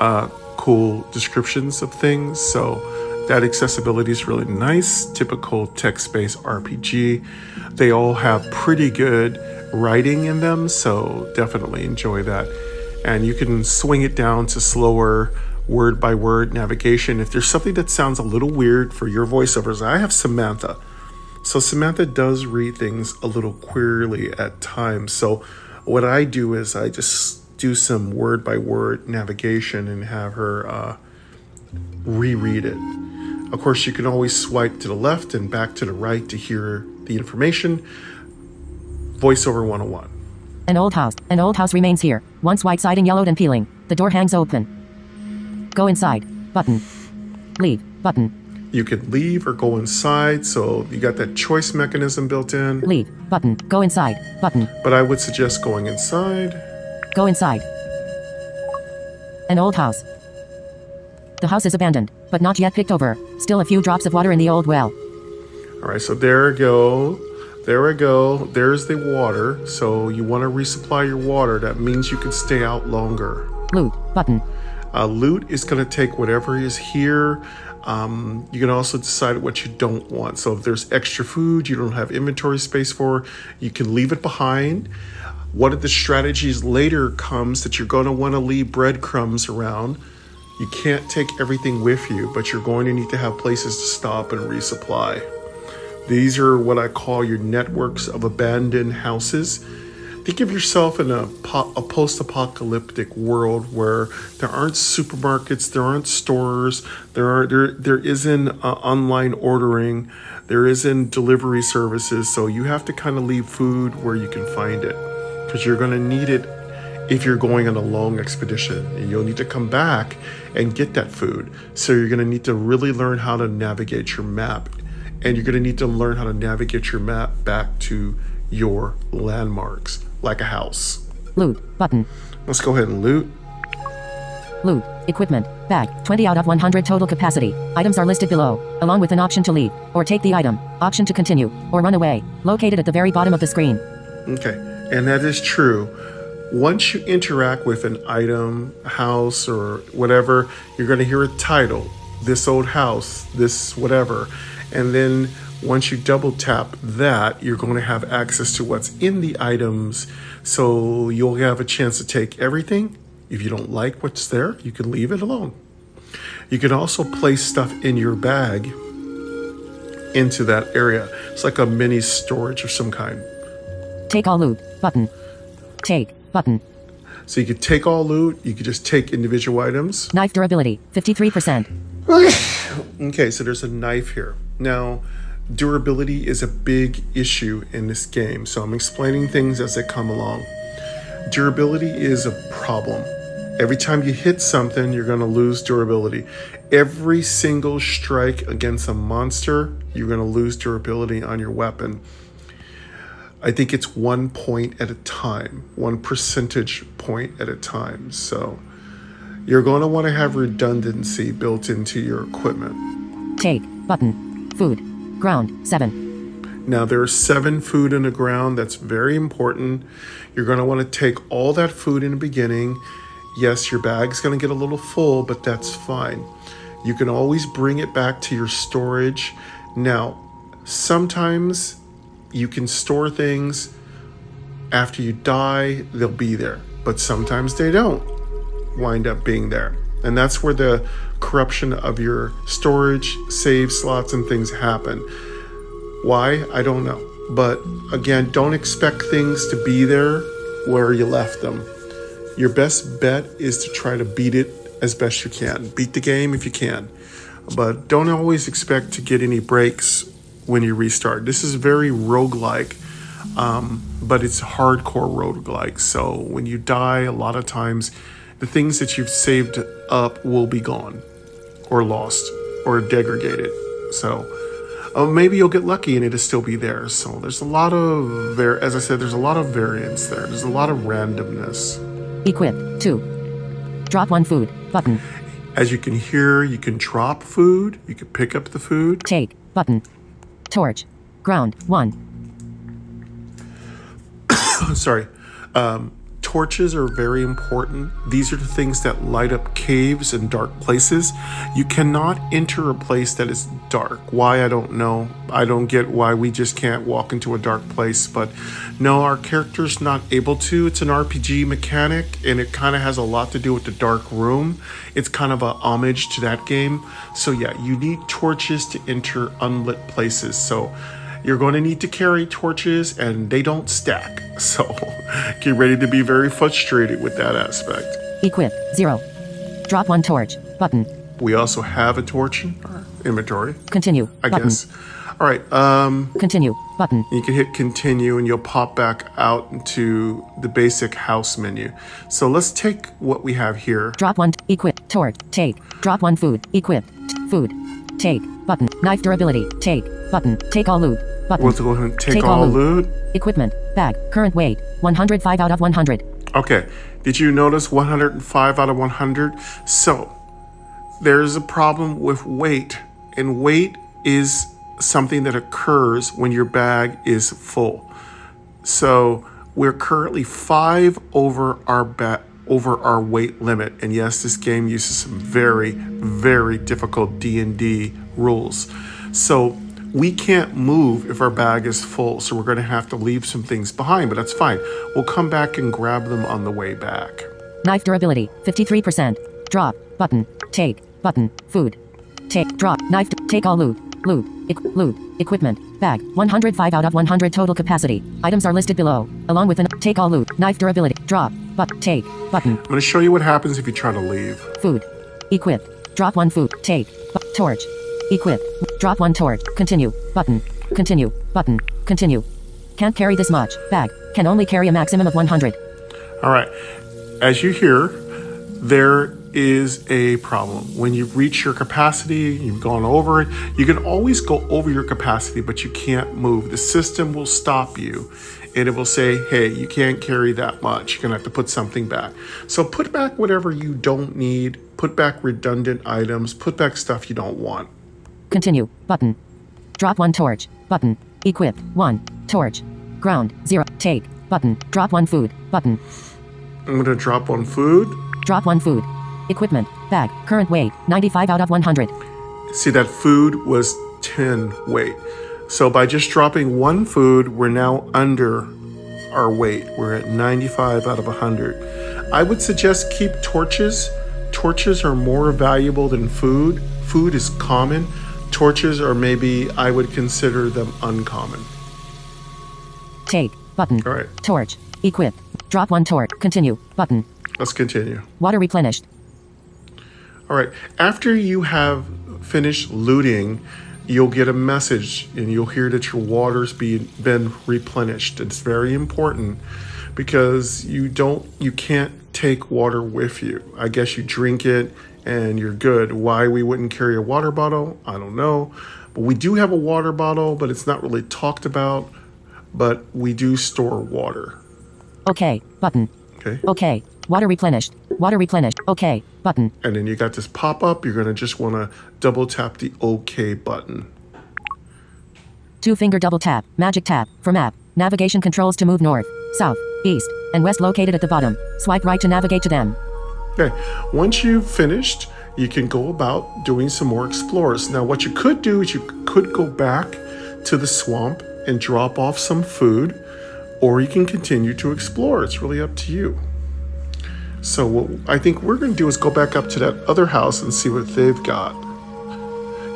uh, cool descriptions of things. So That accessibility is really nice, typical text based RPG. They all have pretty good writing in them, so definitely enjoy that. And you can swing it down to slower word by word navigation. If there's something that sounds a little weird for your voiceovers, I have Samantha. So Samantha does read things a little queerly at times. So what I do is I just do some word by word navigation and have her uh, reread it. Of course, you can always swipe to the left and back to the right to hear the information. Voiceover 101. An old house. An old house remains here. Once white siding yellowed and peeling. The door hangs open. Go inside. Button. Leave. Button. You can leave or go inside, so you got that choice mechanism built in. Leave. Button. Go inside. Button. But I would suggest going inside. Go inside. An old house. The house is abandoned, but not yet picked over. Still a few drops of water in the old well. All right, so there we go. There we go. There's the water. So you want to resupply your water. That means you can stay out longer. Loot. Button. Uh, loot is going to take whatever is here. Um, you can also decide what you don't want. So if there's extra food you don't have inventory space for, you can leave it behind. One of the strategies later comes that you're going to want to leave breadcrumbs around. You can't take everything with you, but you're going to need to have places to stop and resupply. These are what I call your networks of abandoned houses think of yourself in a, po- a post-apocalyptic world where there aren't supermarkets, there aren't stores, there are there there isn't uh, online ordering, there isn't delivery services. So you have to kind of leave food where you can find it because you're going to need it if you're going on a long expedition. And you'll need to come back and get that food. So you're going to need to really learn how to navigate your map, and you're going to need to learn how to navigate your map back to your landmarks like a house. Loot. Button. Let's go ahead and loot. Loot. Equipment. Bag. 20 out of 100 total capacity. Items are listed below, along with an option to leave, or take the item, option to continue, or run away, located at the very bottom of the screen. Okay, and that is true. Once you interact with an item, house, or whatever, you're going to hear a title this old house, this whatever. And then once you double tap that, you're going to have access to what's in the items. So you'll have a chance to take everything. If you don't like what's there, you can leave it alone. You can also place stuff in your bag into that area. It's like a mini storage of some kind. Take all loot. Button. Take. Button. So you could take all loot, you could just take individual items. Knife durability. 53%. okay, so there's a knife here. Now, durability is a big issue in this game, so I'm explaining things as they come along. Durability is a problem. Every time you hit something, you're going to lose durability. Every single strike against a monster, you're going to lose durability on your weapon. I think it's one point at a time, one percentage point at a time. So you're going to want to have redundancy built into your equipment. Take. Button. Food. Ground. 7. Now, there are seven food in the ground. That's very important. You're going to want to take all that food in the beginning. Yes, your bag's going to get a little full, but that's fine. You can always bring it back to your storage. Now, sometimes you can store things after you die, they'll be there, but sometimes they don't wind up being there. And that's where the corruption of your storage, save slots, and things happen. Why? I don't know. But again, don't expect things to be there where you left them. Your best bet is to try to beat it as best you can. Beat the game if you can. But don't always expect to get any breaks when you restart. This is very roguelike, um, but it's hardcore roguelike. So when you die, a lot of times the things that you've saved up will be gone or lost or degraded. So uh, maybe you'll get lucky and it'll still be there. So there's a lot of var- as I said, there's a lot of variance there. There's a lot of randomness. Equip. 2. Drop one food. Button. As you can hear, you can drop food. You can pick up the food. Take. Button. Torch. Ground. 1. Sorry. Um, torches are very important. These are the things that light up caves and dark places. You cannot enter a place that is dark. Why, I don't know. I don't get why we just can't walk into a dark place, but no, our character's not able to. It's an RPG mechanic, and it kind of has a lot to do with the dark room. It's kind of a homage to that game. So yeah, you need torches to enter unlit places. So you're going to need to carry torches and they don't stack. So get ready to be very frustrated with that aspect. Equip. 0. Drop one torch. Button. We also have a torch in our inventory, Continue. I button. guess. All right, um, Continue. Button. you can hit continue and you'll pop back out into the basic house menu. So let's take what we have here. Drop one. Equip. Torch. Take. Drop one food. Equip. Food. Take. Button. Knife durability. Take. Button. Take all loot. Button. We'll go ahead and take, Take all all loot. Equipment. Bag. Current weight. 105 out of 100. Okay, did you notice 105 out of 100? So, there's a problem with weight, and weight is something that occurs when your bag is full. So, we're currently five over our ba- over our weight limit, and yes, this game uses some very, very difficult D and D rules. So we can't move if our bag is full, so we're going to have to leave some things behind, but that's fine. We'll come back and grab them on the way back. Knife durability. 53%. Drop. Button. Take. Button. Food. Take. Drop. Knife. Take all loot. Loot. Equ- loot. Equipment. Bag. 105 out of 100 total capacity. Items are listed below, along with an take all loot. Knife durability. Drop. But take. Button. I'm going to show you what happens if you try to leave. Food. Equip. Drop one food. Take. Torch. Equip. Drop one torch. Continue. Button. Continue. Button. Continue. Can't carry this much. Bag. Can only carry a maximum of 100. All right. As you hear, there is a problem. When you reach your capacity, you've gone over it, you can always go over your capacity, but you can't move. The system will stop you and it will say, hey, you can't carry that much. You're going to have to put something back. So put back whatever you don't need, put back redundant items, put back stuff you don't want. Continue. Button. Drop one torch. Button. Equip. One. Torch. Ground. Zero. Take. Button. Drop one food. Button. I'm to drop one food. Drop one food. Equipment. Bag. Current weight. 95 out of 100. See, that food was 10 weight. So by just dropping one food, we're now under our weight. We're at 95 out of 100. I would suggest keep torches. Torches are more valuable than food. Food is common. Torches or maybe, I would consider them uncommon. Take. Button. All right, Torch. Equip. Drop one torch. Continue. Button. let's continue. Water replenished. All right. After you have finished looting, you'll get a message and you'll hear that your water's being been replenished. It's very important because you don't you can't take water with you. I guess you drink it and you're good. Why we wouldn't carry a water bottle, I don't know. But we do have a water bottle, but it's not really talked about. But we do store water. Okay. Button. Okay. Okay. Water replenished. Water replenished. Okay. Button. And then you got this pop up. You're going to just want to double tap the OK button. Two finger double tap. Magic tap. For map. Navigation controls to move north, south, east, and west located at the bottom. Swipe right to navigate to them. Okay, once you've finished, you can go about doing some more explores. Now, what you could do is you could go back to the swamp and drop off some food, or you can continue to explore. It's really up to you. So, what I think we're going to do is go back up to that other house and see what they've got.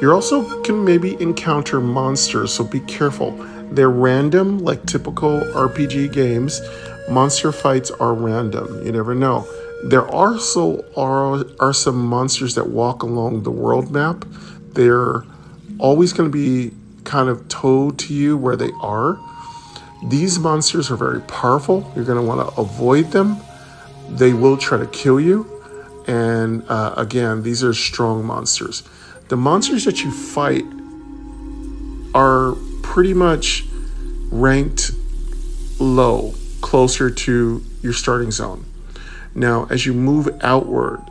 You also can maybe encounter monsters, so be careful. They're random, like typical RPG games. Monster fights are random. You never know. There also are, are some monsters that walk along the world map. They're always going to be kind of towed to you where they are. These monsters are very powerful. You're going to want to avoid them. They will try to kill you. And uh, again, these are strong monsters. The monsters that you fight are pretty much ranked low, closer to your starting zone. Now, as you move outward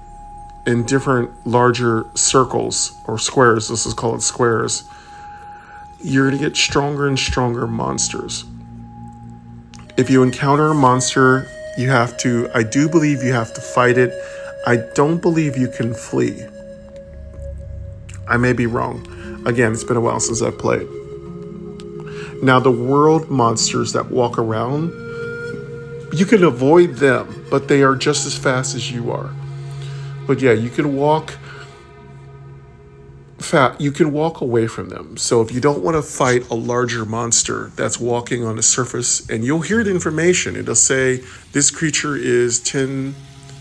in different larger circles or squares, this is called squares, you're going to get stronger and stronger monsters. If you encounter a monster You have to, I do believe you have to fight it. I don't believe you can flee. I may be wrong. Again, it's been a while since I've played. Now, the world monsters that walk around, you can avoid them, but they are just as fast as you are. But yeah, you can walk fat you can walk away from them. So if you don't want to fight a larger monster that's walking on the surface and you'll hear the information, it'll say this creature is 10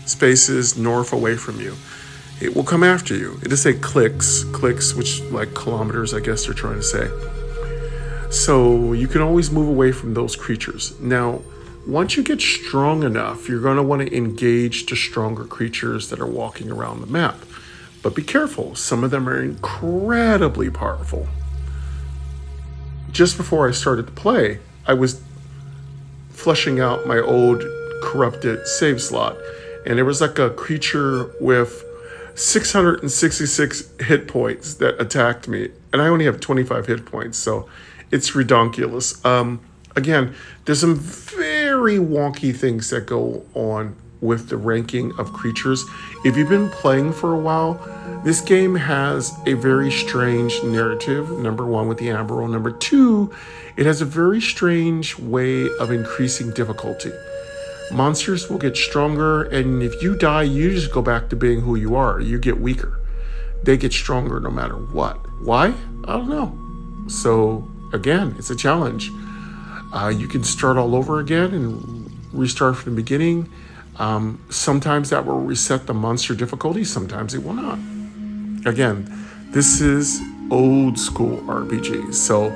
spaces north away from you. It will come after you. It'll say clicks, clicks, which like kilometers, I guess they're trying to say. So you can always move away from those creatures. Now, once you get strong enough, you're going to want to engage the stronger creatures that are walking around the map. But be careful, some of them are incredibly powerful. Just before I started to play, I was fleshing out my old corrupted save slot, and there was like a creature with 666 hit points that attacked me, and I only have 25 hit points, so it's redonkulous. Um, again, there's some very wonky things that go on with the ranking of creatures. If you've been playing for a while, this game has a very strange narrative. Number one, with the Roll. Number two, it has a very strange way of increasing difficulty. Monsters will get stronger, and if you die, you just go back to being who you are. You get weaker. They get stronger no matter what. Why? I don't know. So, again, it's a challenge. Uh, you can start all over again and restart from the beginning. Um, sometimes that will reset the monster difficulty, sometimes it will not. Again, this is old school RPG, so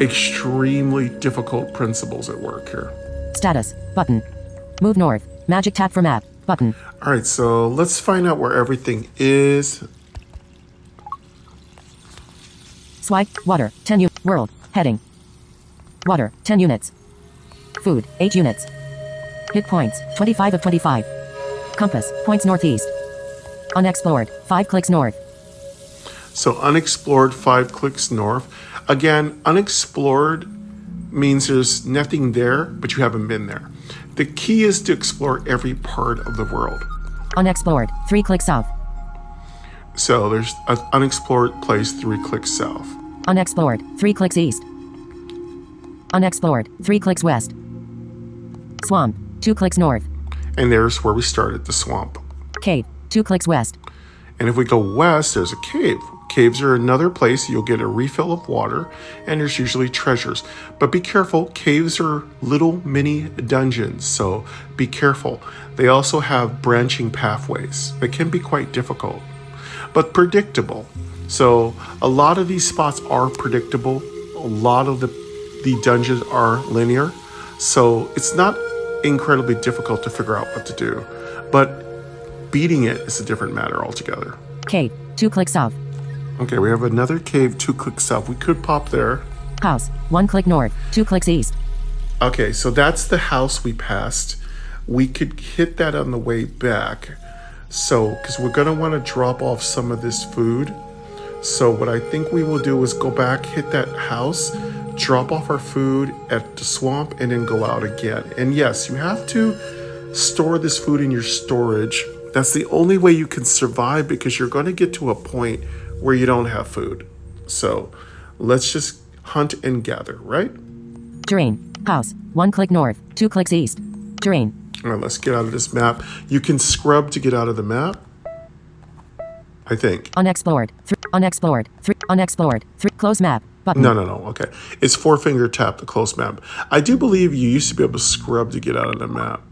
extremely difficult principles at work here. Status. Button. Move north. Magic tap for map. Button. All right, so let's find out where everything is. Swipe. Water. 10 units. World. Heading. Water. 10 units. Food. 8 units. Hit points. 25 of 25. Compass. Points northeast. Unexplored. 5 clicks north. So unexplored, five clicks north. Again, unexplored means there's nothing there, but you haven't been there. The key is to explore every part of the world. Unexplored. 3 clicks south. So there's an unexplored place three clicks south. Unexplored. 3 clicks east. Unexplored. 3 clicks west. Swamp. 2 clicks north. And there's where we started, the swamp. Cave. 2 clicks west. And if we go west, there's a cave. Caves are another place you'll get a refill of water, and there's usually treasures. But be careful, caves are little mini dungeons, so be careful. They also have branching pathways that can be quite difficult, but predictable. So a lot of these spots are predictable. A lot of the, the dungeons are linear, so it's not incredibly difficult to figure out what to do. But beating it is a different matter altogether. Cave. 2 clicks south. Okay, we have another cave two clicks south. We could pop there. House. 1 click north. 2 clicks east. Okay, so that's the house we passed. We could hit that on the way back. So, because we're going to want to drop off some of this food. So, what I think we will do is go back, hit that house, drop off our food at the swamp, and then go out again. And yes, you have to store this food in your storage. That's the only way you can survive because you're going to get to a point where you don't have food. So, let's just hunt and gather, right? Terrain. House. 1 click north. 2 clicks east. Terrain. All right, let's get out of this map. You can scrub to get out of the map. I think. Unexplored. 3 unexplored. 3 unexplored. 3 close map. Button. No, no, no. Okay. It's four finger tap to close map. I do believe you used to be able to scrub to get out of the map.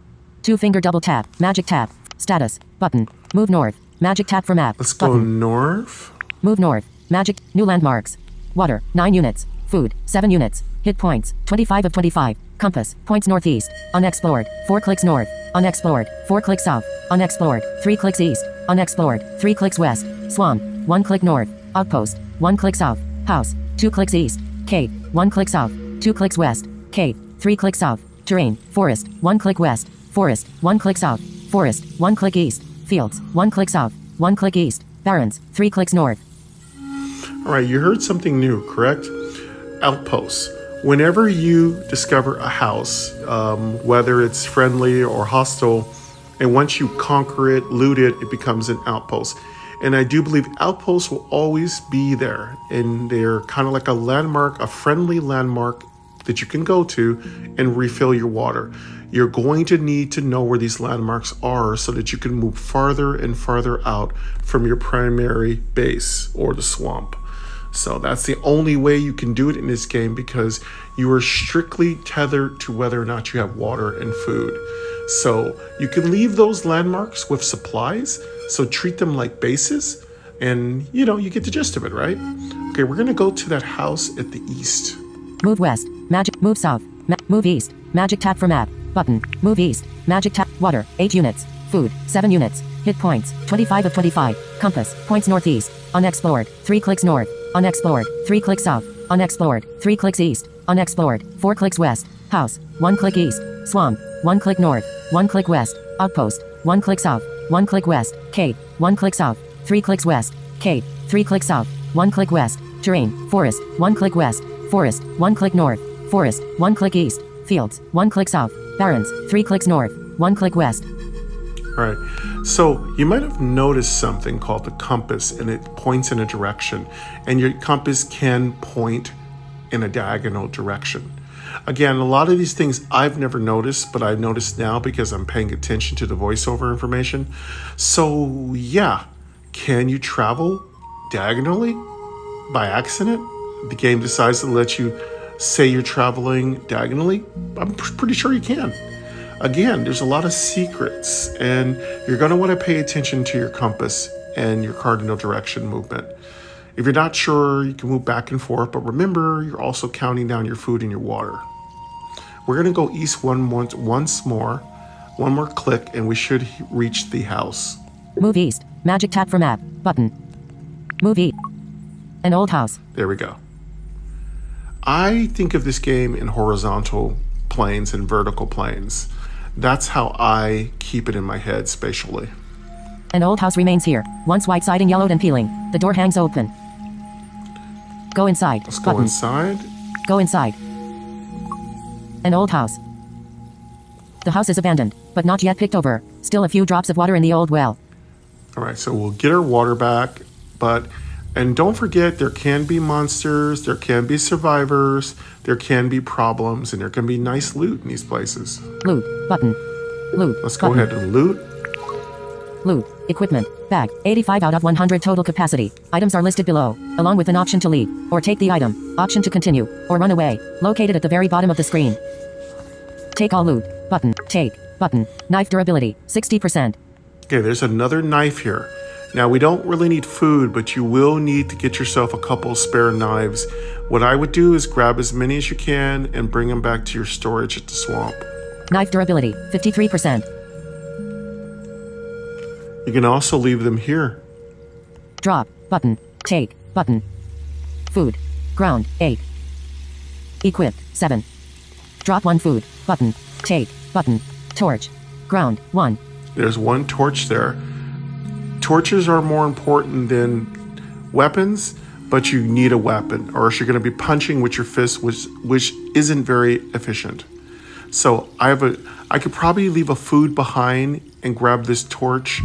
2 finger double tap. Magic tap. Status. Button. Move north. Magic tap for map. Let's go north. Move north. Magic. New landmarks. Water. 9 units. Food. 7 units. Hit points. 25 of 25. Compass. Points northeast. Unexplored. 4 clicks north. Unexplored. 4 clicks south. Unexplored. 3 clicks east. Unexplored. 3 clicks west. Swamp. 1 click north. Outpost. 1 click south. House. 2 clicks east. Cave. 1 click south. 2 clicks west. Cave. 3 clicks south. Terrain. Forest. 1 click west. Forest. 1 click south. Forest. 1 click east. Fields. 1 click south. 1 click east. Barrens. 3 clicks north. All right, you heard something new, correct? Outposts. whenever you discover a house, um, whether it's friendly or hostile, and once you conquer it, loot it, it becomes an outpost. And I do believe outposts will always be there, and they're kind of like a landmark, a friendly landmark that you can go to and refill your water. You're going to need to know where these landmarks are so that you can move farther and farther out from your primary base or the swamp. So that's the only way you can do it in this game because you are strictly tethered to whether or not you have water and food. So you can leave those landmarks with supplies, so treat them like bases, and you know, you get the gist of it, right? Okay, we're gonna go to that house at the east. Move west. Magic. Move south. Ma- move east. Magic tap for map. Button. Move east. Magic tap. Water. 8 units. Food. 7 units. Hit points. 25 of 25. Compass. Points northeast. Unexplored. 3 clicks north. Unexplored. 3 clicks south. Unexplored. 3 clicks east. Unexplored. 4 clicks west. House. 1 click east. Swamp. 1 click north. 1 click west. Outpost. 1 click south. 1 click west. Cave. 1 click south. 3 clicks west. Cave. 3 clicks south. 1 click west. Terrain. Forest. 1 click west. Forest. 1 click north. Forest. 1 click east. Fields. 1 click south. Barrens. 3 clicks north. 1 click west. All right. So you might have noticed something called the compass, and it points in a direction, and your compass can point in a diagonal direction. Again, a lot of these things I've never noticed, but I've noticed now because I'm paying attention to the voiceover information. So, yeah, can you travel diagonally by accident? The game decides to let you say you're traveling diagonally. I'm pr- pretty sure you can. Again, there's a lot of secrets, and you're going to want to pay attention to your compass and your cardinal direction movement. If you're not sure, you can move back and forth, but remember, you're also counting down your food and your water. We're going to go east one once, once more, one more click, and we should reach the house. Move east. Magic tap for map. Button. Move east. An old house. There we go. I think of this game in horizontal planes and vertical planes. That's how I keep it in my head spatially. An old house remains here. Once white siding yellowed and peeling. The door hangs open. Go inside. Let's go inside. Go inside. An old house. The house is abandoned, but not yet picked over. Still a few drops of water in the old well. All right, so we'll get our water back, but and don't forget there can be monsters, there can be survivors, there can be problems, and there can be nice loot in these places. Loot. Button. Loot. Let's go button. ahead and loot. Loot. Equipment. Bag. 85 out of 100 total capacity. Items are listed below, along with an option to leave, or take the item, option to continue, or run away, located at the very bottom of the screen. Take all loot. Button. Take. Button. Knife durability. 60%. Okay, there's another knife here. Now, we don't really need food, but you will need to get yourself a couple spare knives. What I would do is grab as many as you can and bring them back to your storage at the swamp. Knife durability. 53%. You can also leave them here. Drop. Button. Take. Button. Food. Ground. 8. Equip. 7. Drop 1 food. Button. Take. Button. Torch. Ground. 1. There's one torch there. Torches are more important than weapons, but you need a weapon, or else you're going to be punching with your fist, which which isn't very efficient. So I have a, I could probably leave a food behind and grab this torch,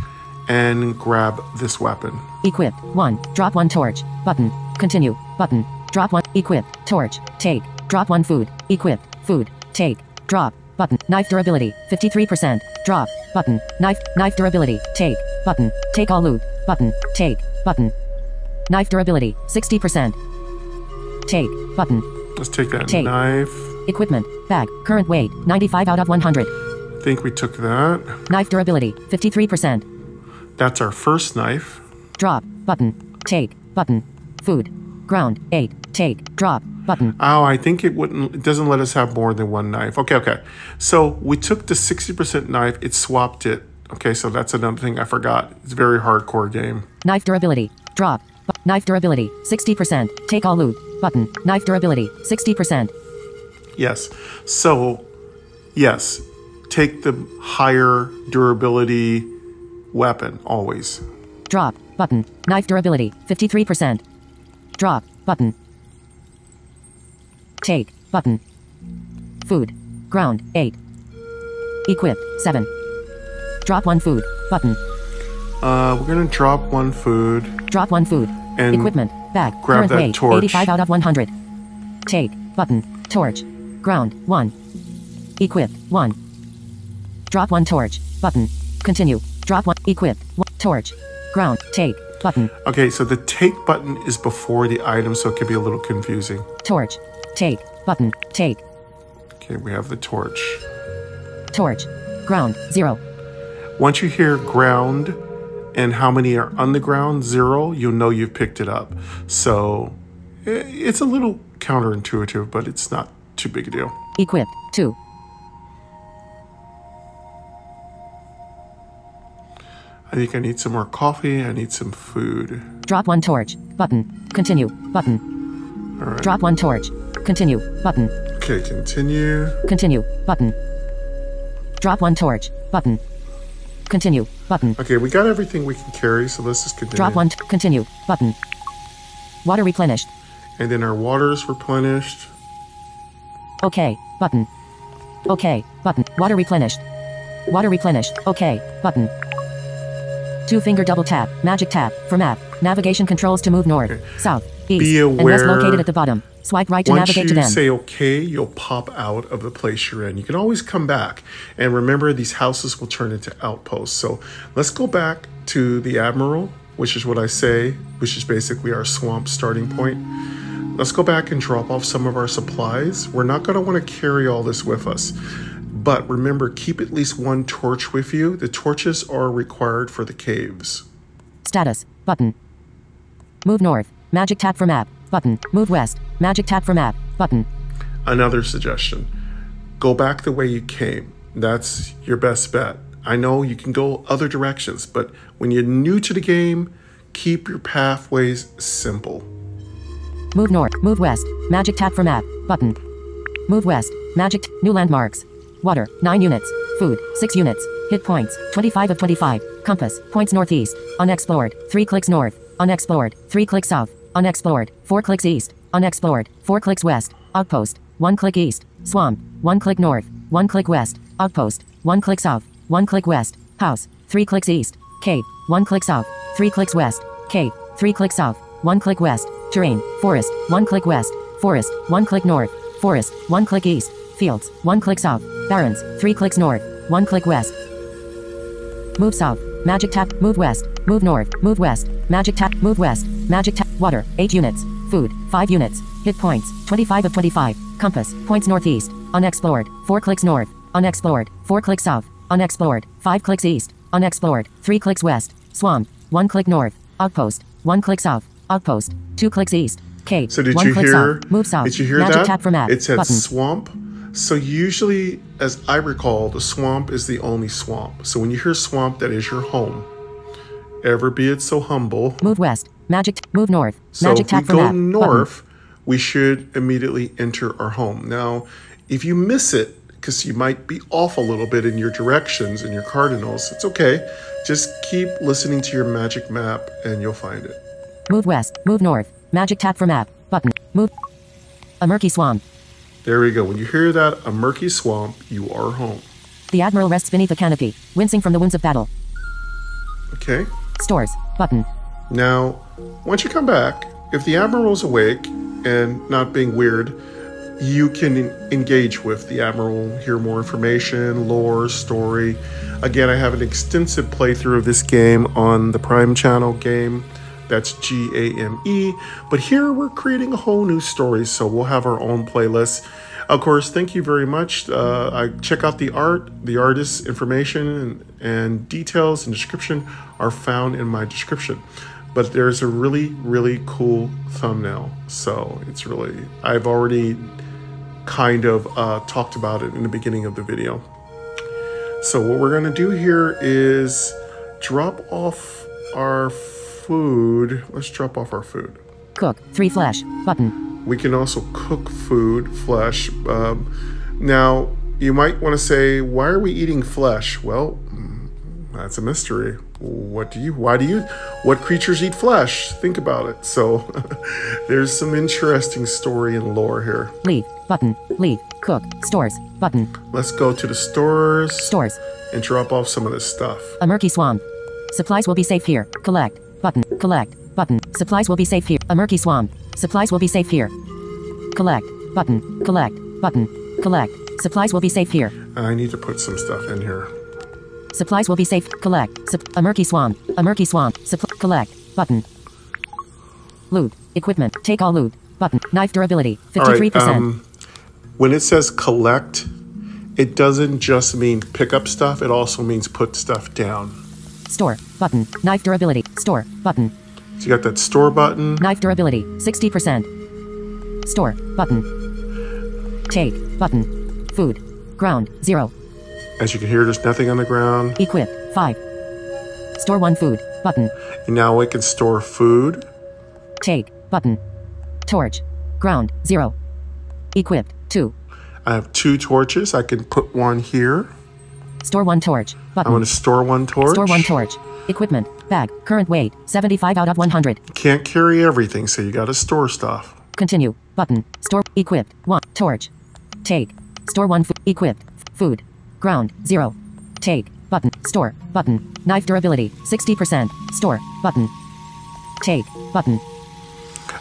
and grab this weapon. Equip. 1. Drop 1 torch. Button. Continue. Button. Drop 1. Equip. Torch. Take. Drop 1 food. Equip. Food. Take. Drop. Button. Knife durability. 53%. Drop. Button. Knife. Knife durability. Take. Button. Take all loot. Button. Take. Button. Knife durability. 60%. Take. Button. Let's take that Take. knife. Equipment. Bag. Current weight. 95 out of 100. I think we took that. Knife durability. 53%. That's our first knife. Drop. Button. Take. Button. Food. Ground. 8. Take. Drop. Button. Oh, I think it wouldn't. It doesn't let us have more than one knife. Okay, okay. So we took the sixty percent knife. It swapped it. Okay, so that's another thing I forgot. It's a very hardcore game. Knife durability. Drop. Bu- knife durability. 60%. Take all loot. Button. Knife durability. 60%. Yes. So, yes, take the higher durability weapon always. Drop. Button. Knife durability. 53%. Drop. Button. Take. button. Food. Ground, 8. Equip, 7. Drop 1 food, button. Uh, we're gonna drop one food. Drop 1 food. And Equipment, bag, grab current that weight, torch. 85 out of 100. Take, button, torch. Ground, 1. Equip, 1. Drop 1 torch, button. Continue. Drop 1, equip, 1, torch. Ground, take, button. Okay, so the take button is before the item, so it can be a little confusing. Torch. Take. Button. Take. Okay, we have the torch. Torch. Ground. Zero. Once you hear ground and how many are on the ground, zero, you'll know you've picked it up. So eh, it's a little counterintuitive, but it's not too big a deal. Equipped. Two. I think I need some more coffee. I need some food. Drop one torch. Button. Continue. Button. Right. Drop one torch. Continue. Button. Okay, continue. Continue. Button. Drop one torch. Button. Continue. Button. Okay, we got everything we can carry, so let's just continue. Drop one. Continue. Button. Water replenished. And then our water's replenished. Okay. Button. Okay. Button. Water replenished. Water replenished. Okay. Button. Two finger double tap. Magic tap. For map. Navigation controls to move north, south, east, Be and west located at the bottom. Swipe right to Once navigate to them. say okay, you'll pop out of the place you're in. You can always come back. And remember, these houses will turn into outposts. So let's go back to the Admiral, which is what I say, which is basically our swamp starting point. Let's go back and drop off some of our supplies. We're not going to want to carry all this with us. But remember, keep at least one torch with you. The torches are required for the caves. Status. Button. Move north. Magic tap for map. Button. Move west. Magic tap for map. Button. Another suggestion go back the way you came. That's your best bet. I know you can go other directions, but when you're new to the game, keep your pathways simple. Move north. Move west. Magic tap for map. Button. Move west. Magic. New landmarks. Water. 9 units. Food. 6 units. Hit points. 25 of 25. Compass. Points northeast. Unexplored. 3 clicks north. Unexplored. 3 clicks south. Unexplored. 4 clicks east. Unexplored. 4 clicks west. Outpost. 1 click east. Swamp. 1 click north. 1 click west. Outpost. 1 click south. 1 click west. House. 3 clicks east. Cave. 1 click south. 3 clicks west. Cave. 3 clicks south. 1 click west. Terrain. Forest. 1 click west. Forest. 1 click north. Forest. 1 click east. Fields. 1 click south. Barrens. 3 clicks north. 1 click west. Move south. Magic tap. Move west. Move north. Move west. Magic tap. Move west. Magic tap. Water. 8 units. Food. 5 units. Hit points. 25 of 25. Compass. Points northeast. Unexplored. 4 clicks north. Unexplored. 4 clicks south. Unexplored. 5 clicks east. Unexplored. 3 clicks west. Swamp. 1 click north. Outpost. 1 click south. Outpost. 2 clicks east. Cave. So did 1 you click hear? south. Move south. Did you hear Magic that? tap for map. It said Button. swamp. So usually, as I recall, the swamp is the only swamp. So when you hear swamp, that is your home. Ever be it so humble. Move west. Magic. Move north. So Magic if we tap for go map. Button. north, we should immediately enter our home. Now, if you miss it, because you might be off a little bit in your directions and your cardinals, it's okay. Just keep listening to your magic map and you'll find it. Move west. Move north. Magic tap for map. Button. Move. A murky swamp. There we go. When you hear that, a murky swamp, you are home. The admiral rests beneath a canopy, wincing from the wounds of battle. Okay? Stores. Button. Now, once you come back, if the Admiral's awake and not being weird, you can engage with the Admiral, hear more information, lore, story. Again, I have an extensive playthrough of this game on the Prime Channel game. That's G A M E. But here we're creating a whole new story, so we'll have our own playlist. Of course, thank you very much. Uh, I check out the art, the artist's information and, and details and description are found in my description. But there's a really, really cool thumbnail. So it's really, I've already kind of uh, talked about it in the beginning of the video. So what we're going to do here is drop off our food. Let's drop off our food. Cook. 3 flesh. Button. We can also cook food, flesh. Um, now, you might want to say, why are we eating flesh? Well, that's a mystery. what do you why do you what creatures eat flesh think about it so there's some interesting story and lore here Leave. Button. Leave. Cook. Stores. Button. let's go to the stores Stores. and drop off some of this stuff A murky swamp. Supplies will be safe here. Collect. Collect. Button. Supplies will be safe here. A murky swamp. Supplies will be safe here. Collect. Button. Collect. Button. Collect. Supplies will be safe here. i need to put some stuff in here Supplies will be safe. Collect. Sup- a murky swamp. A murky swamp. Supp- collect. Button. Loot. Equipment. Take all loot. Button. Knife durability. 53%. um, when it says collect it doesn't just mean pick up stuff it also means put stuff down Store. Button. Knife durability. Store. Button. so you got that store button Knife durability. 60%. Store. Button. Take. Button. Food. Ground. 0. as you can hear there's nothing on the ground Equip. 5. Store 1 food. Button. and now we can store food Take. Button. Torch. Ground. 0. Equipped. 2. I have two torches. I can put one here. Store 1 torch. Button. Button. going to store one torch. Store 1 torch. Equipment. Bag. Current weight. 75 out of 100. Can't carry everything, so you got to store stuff. Continue. Button. Store. Equipped. 1. Torch. Take. Store 1 food. Equipped. Food. Ground. 0. Take. Button. Store. Button. Knife durability. 60%. Store. Button. Take. Button.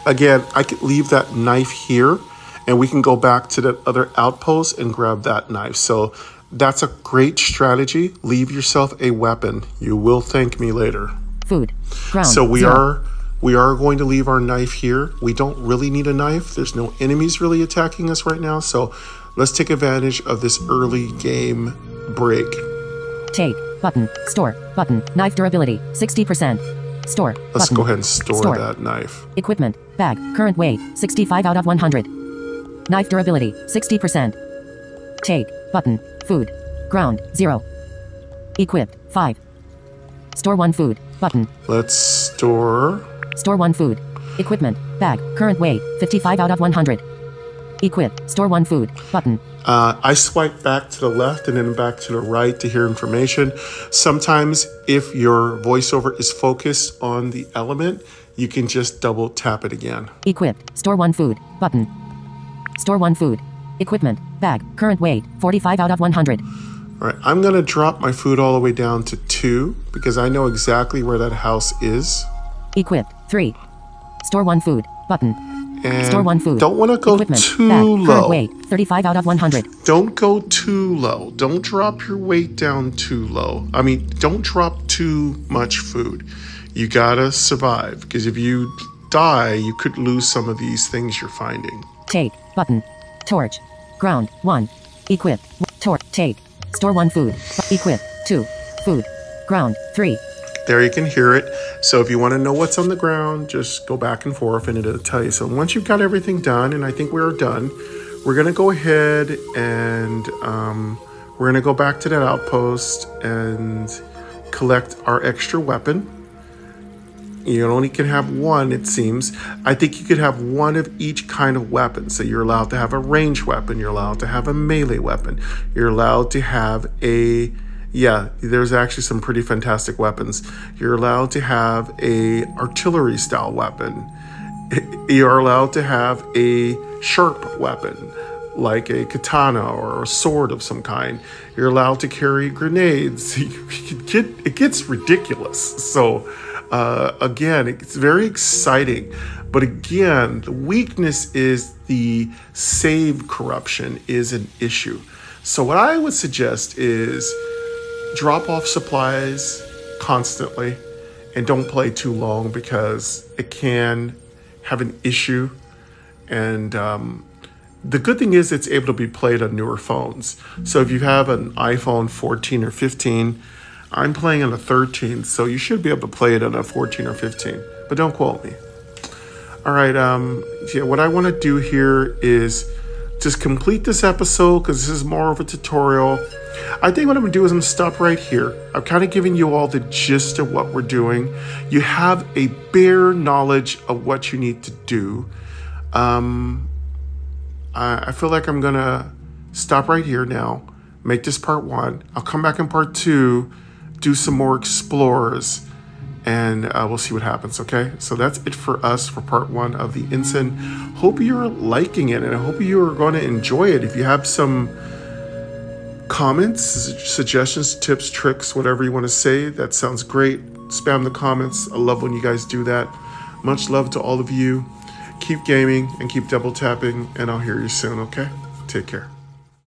Again, I could leave that knife here, and we can go back to that other outpost and grab that knife. So that's a great strategy. Leave yourself a weapon. You will thank me later. Food. Ground. So we 0. are we are going to leave our knife here. We don't really need a knife. There's no enemies really attacking us right now. So let's take advantage of this early game break. Take. Button. Store. Button. Knife durability. 60%. Store. Let's button. go ahead and store, Store. that knife. Equipment. Bag. Current weight. 65 out of 100. Knife durability. 60%. Take. Button. Food. Ground. 0. Equipped. 5. Store 1 food. Button. Let's store. Store 1 food. Equipment. Bag. Current weight. 55 out of 100. Equip. Store 1 food. Button. Uh, I swipe back to the left and then back to the right to hear information. Sometimes, if your voiceover is focused on the element, you can just double tap it again. Equipped. Store 1 food. Button. Store 1 food. Equipment. Bag. Current weight. 45 out of 100. All right, I'm gonna drop my food all the way down to two because I know exactly where that house is. Equipped. 3. Store 1 food. Button. And Store 1 food. Don't want to go Equipment. too Bag. low. Current weight. 35 out of 100. Don't go too low. Don't drop your weight down too low. I mean, don't drop too much food. You gotta survive because if you die, you could lose some of these things you're finding. Take. Button. Torch. Ground. 1. Equip. Torch. Take. Store 1 food. Equip. 2. Food. Ground. 3. There you can hear it. So if you want to know what's on the ground, just go back and forth and it'll tell you. So once you've got everything done, and I think we're done, we're going to go ahead and um, we're going to go back to that outpost and collect our extra weapon. You only can have one, it seems. I think you could have one of each kind of weapon. So you're allowed to have a range weapon, you're allowed to have a melee weapon, you're allowed to have a yeah, there's actually some pretty fantastic weapons. You're allowed to have a artillery style weapon. You're allowed to have a sharp weapon like a katana or a sword of some kind. You're allowed to carry grenades. It, gets ridiculous. So, uh, again, it's very exciting. But again, the weakness is the save corruption is an issue. So, what I would suggest is drop off supplies constantly and don't play too long because it can have an issue. And um, the good thing is it's able to be played on newer phones. So if you have an iPhone 14 or 15, I'm playing on a 13, so you should be able to play it on a 14 or 15. But don't quote me. All right. Um, yeah, what I want to do here is just complete this episode because this is more of a tutorial. I think what I'm gonna do is I'm gonna stop right here. I've kind of given you all the gist of what we're doing. You have a bare knowledge of what you need to do. Um, I, I feel like I'm gonna stop right here now, make this part one. I'll come back in part two do some more explorers and uh, we'll see what happens. Okay, so that's it for us for part one of the Ensign. Hope you're liking it, and I hope you are going to enjoy it. If you have some comments, suggestions, tips, tricks, whatever you want to say, that sounds great. Spam the comments. I love when you guys do that. Much love to all of you. Keep gaming and keep double tapping, and I'll hear you soon. Okay, take care.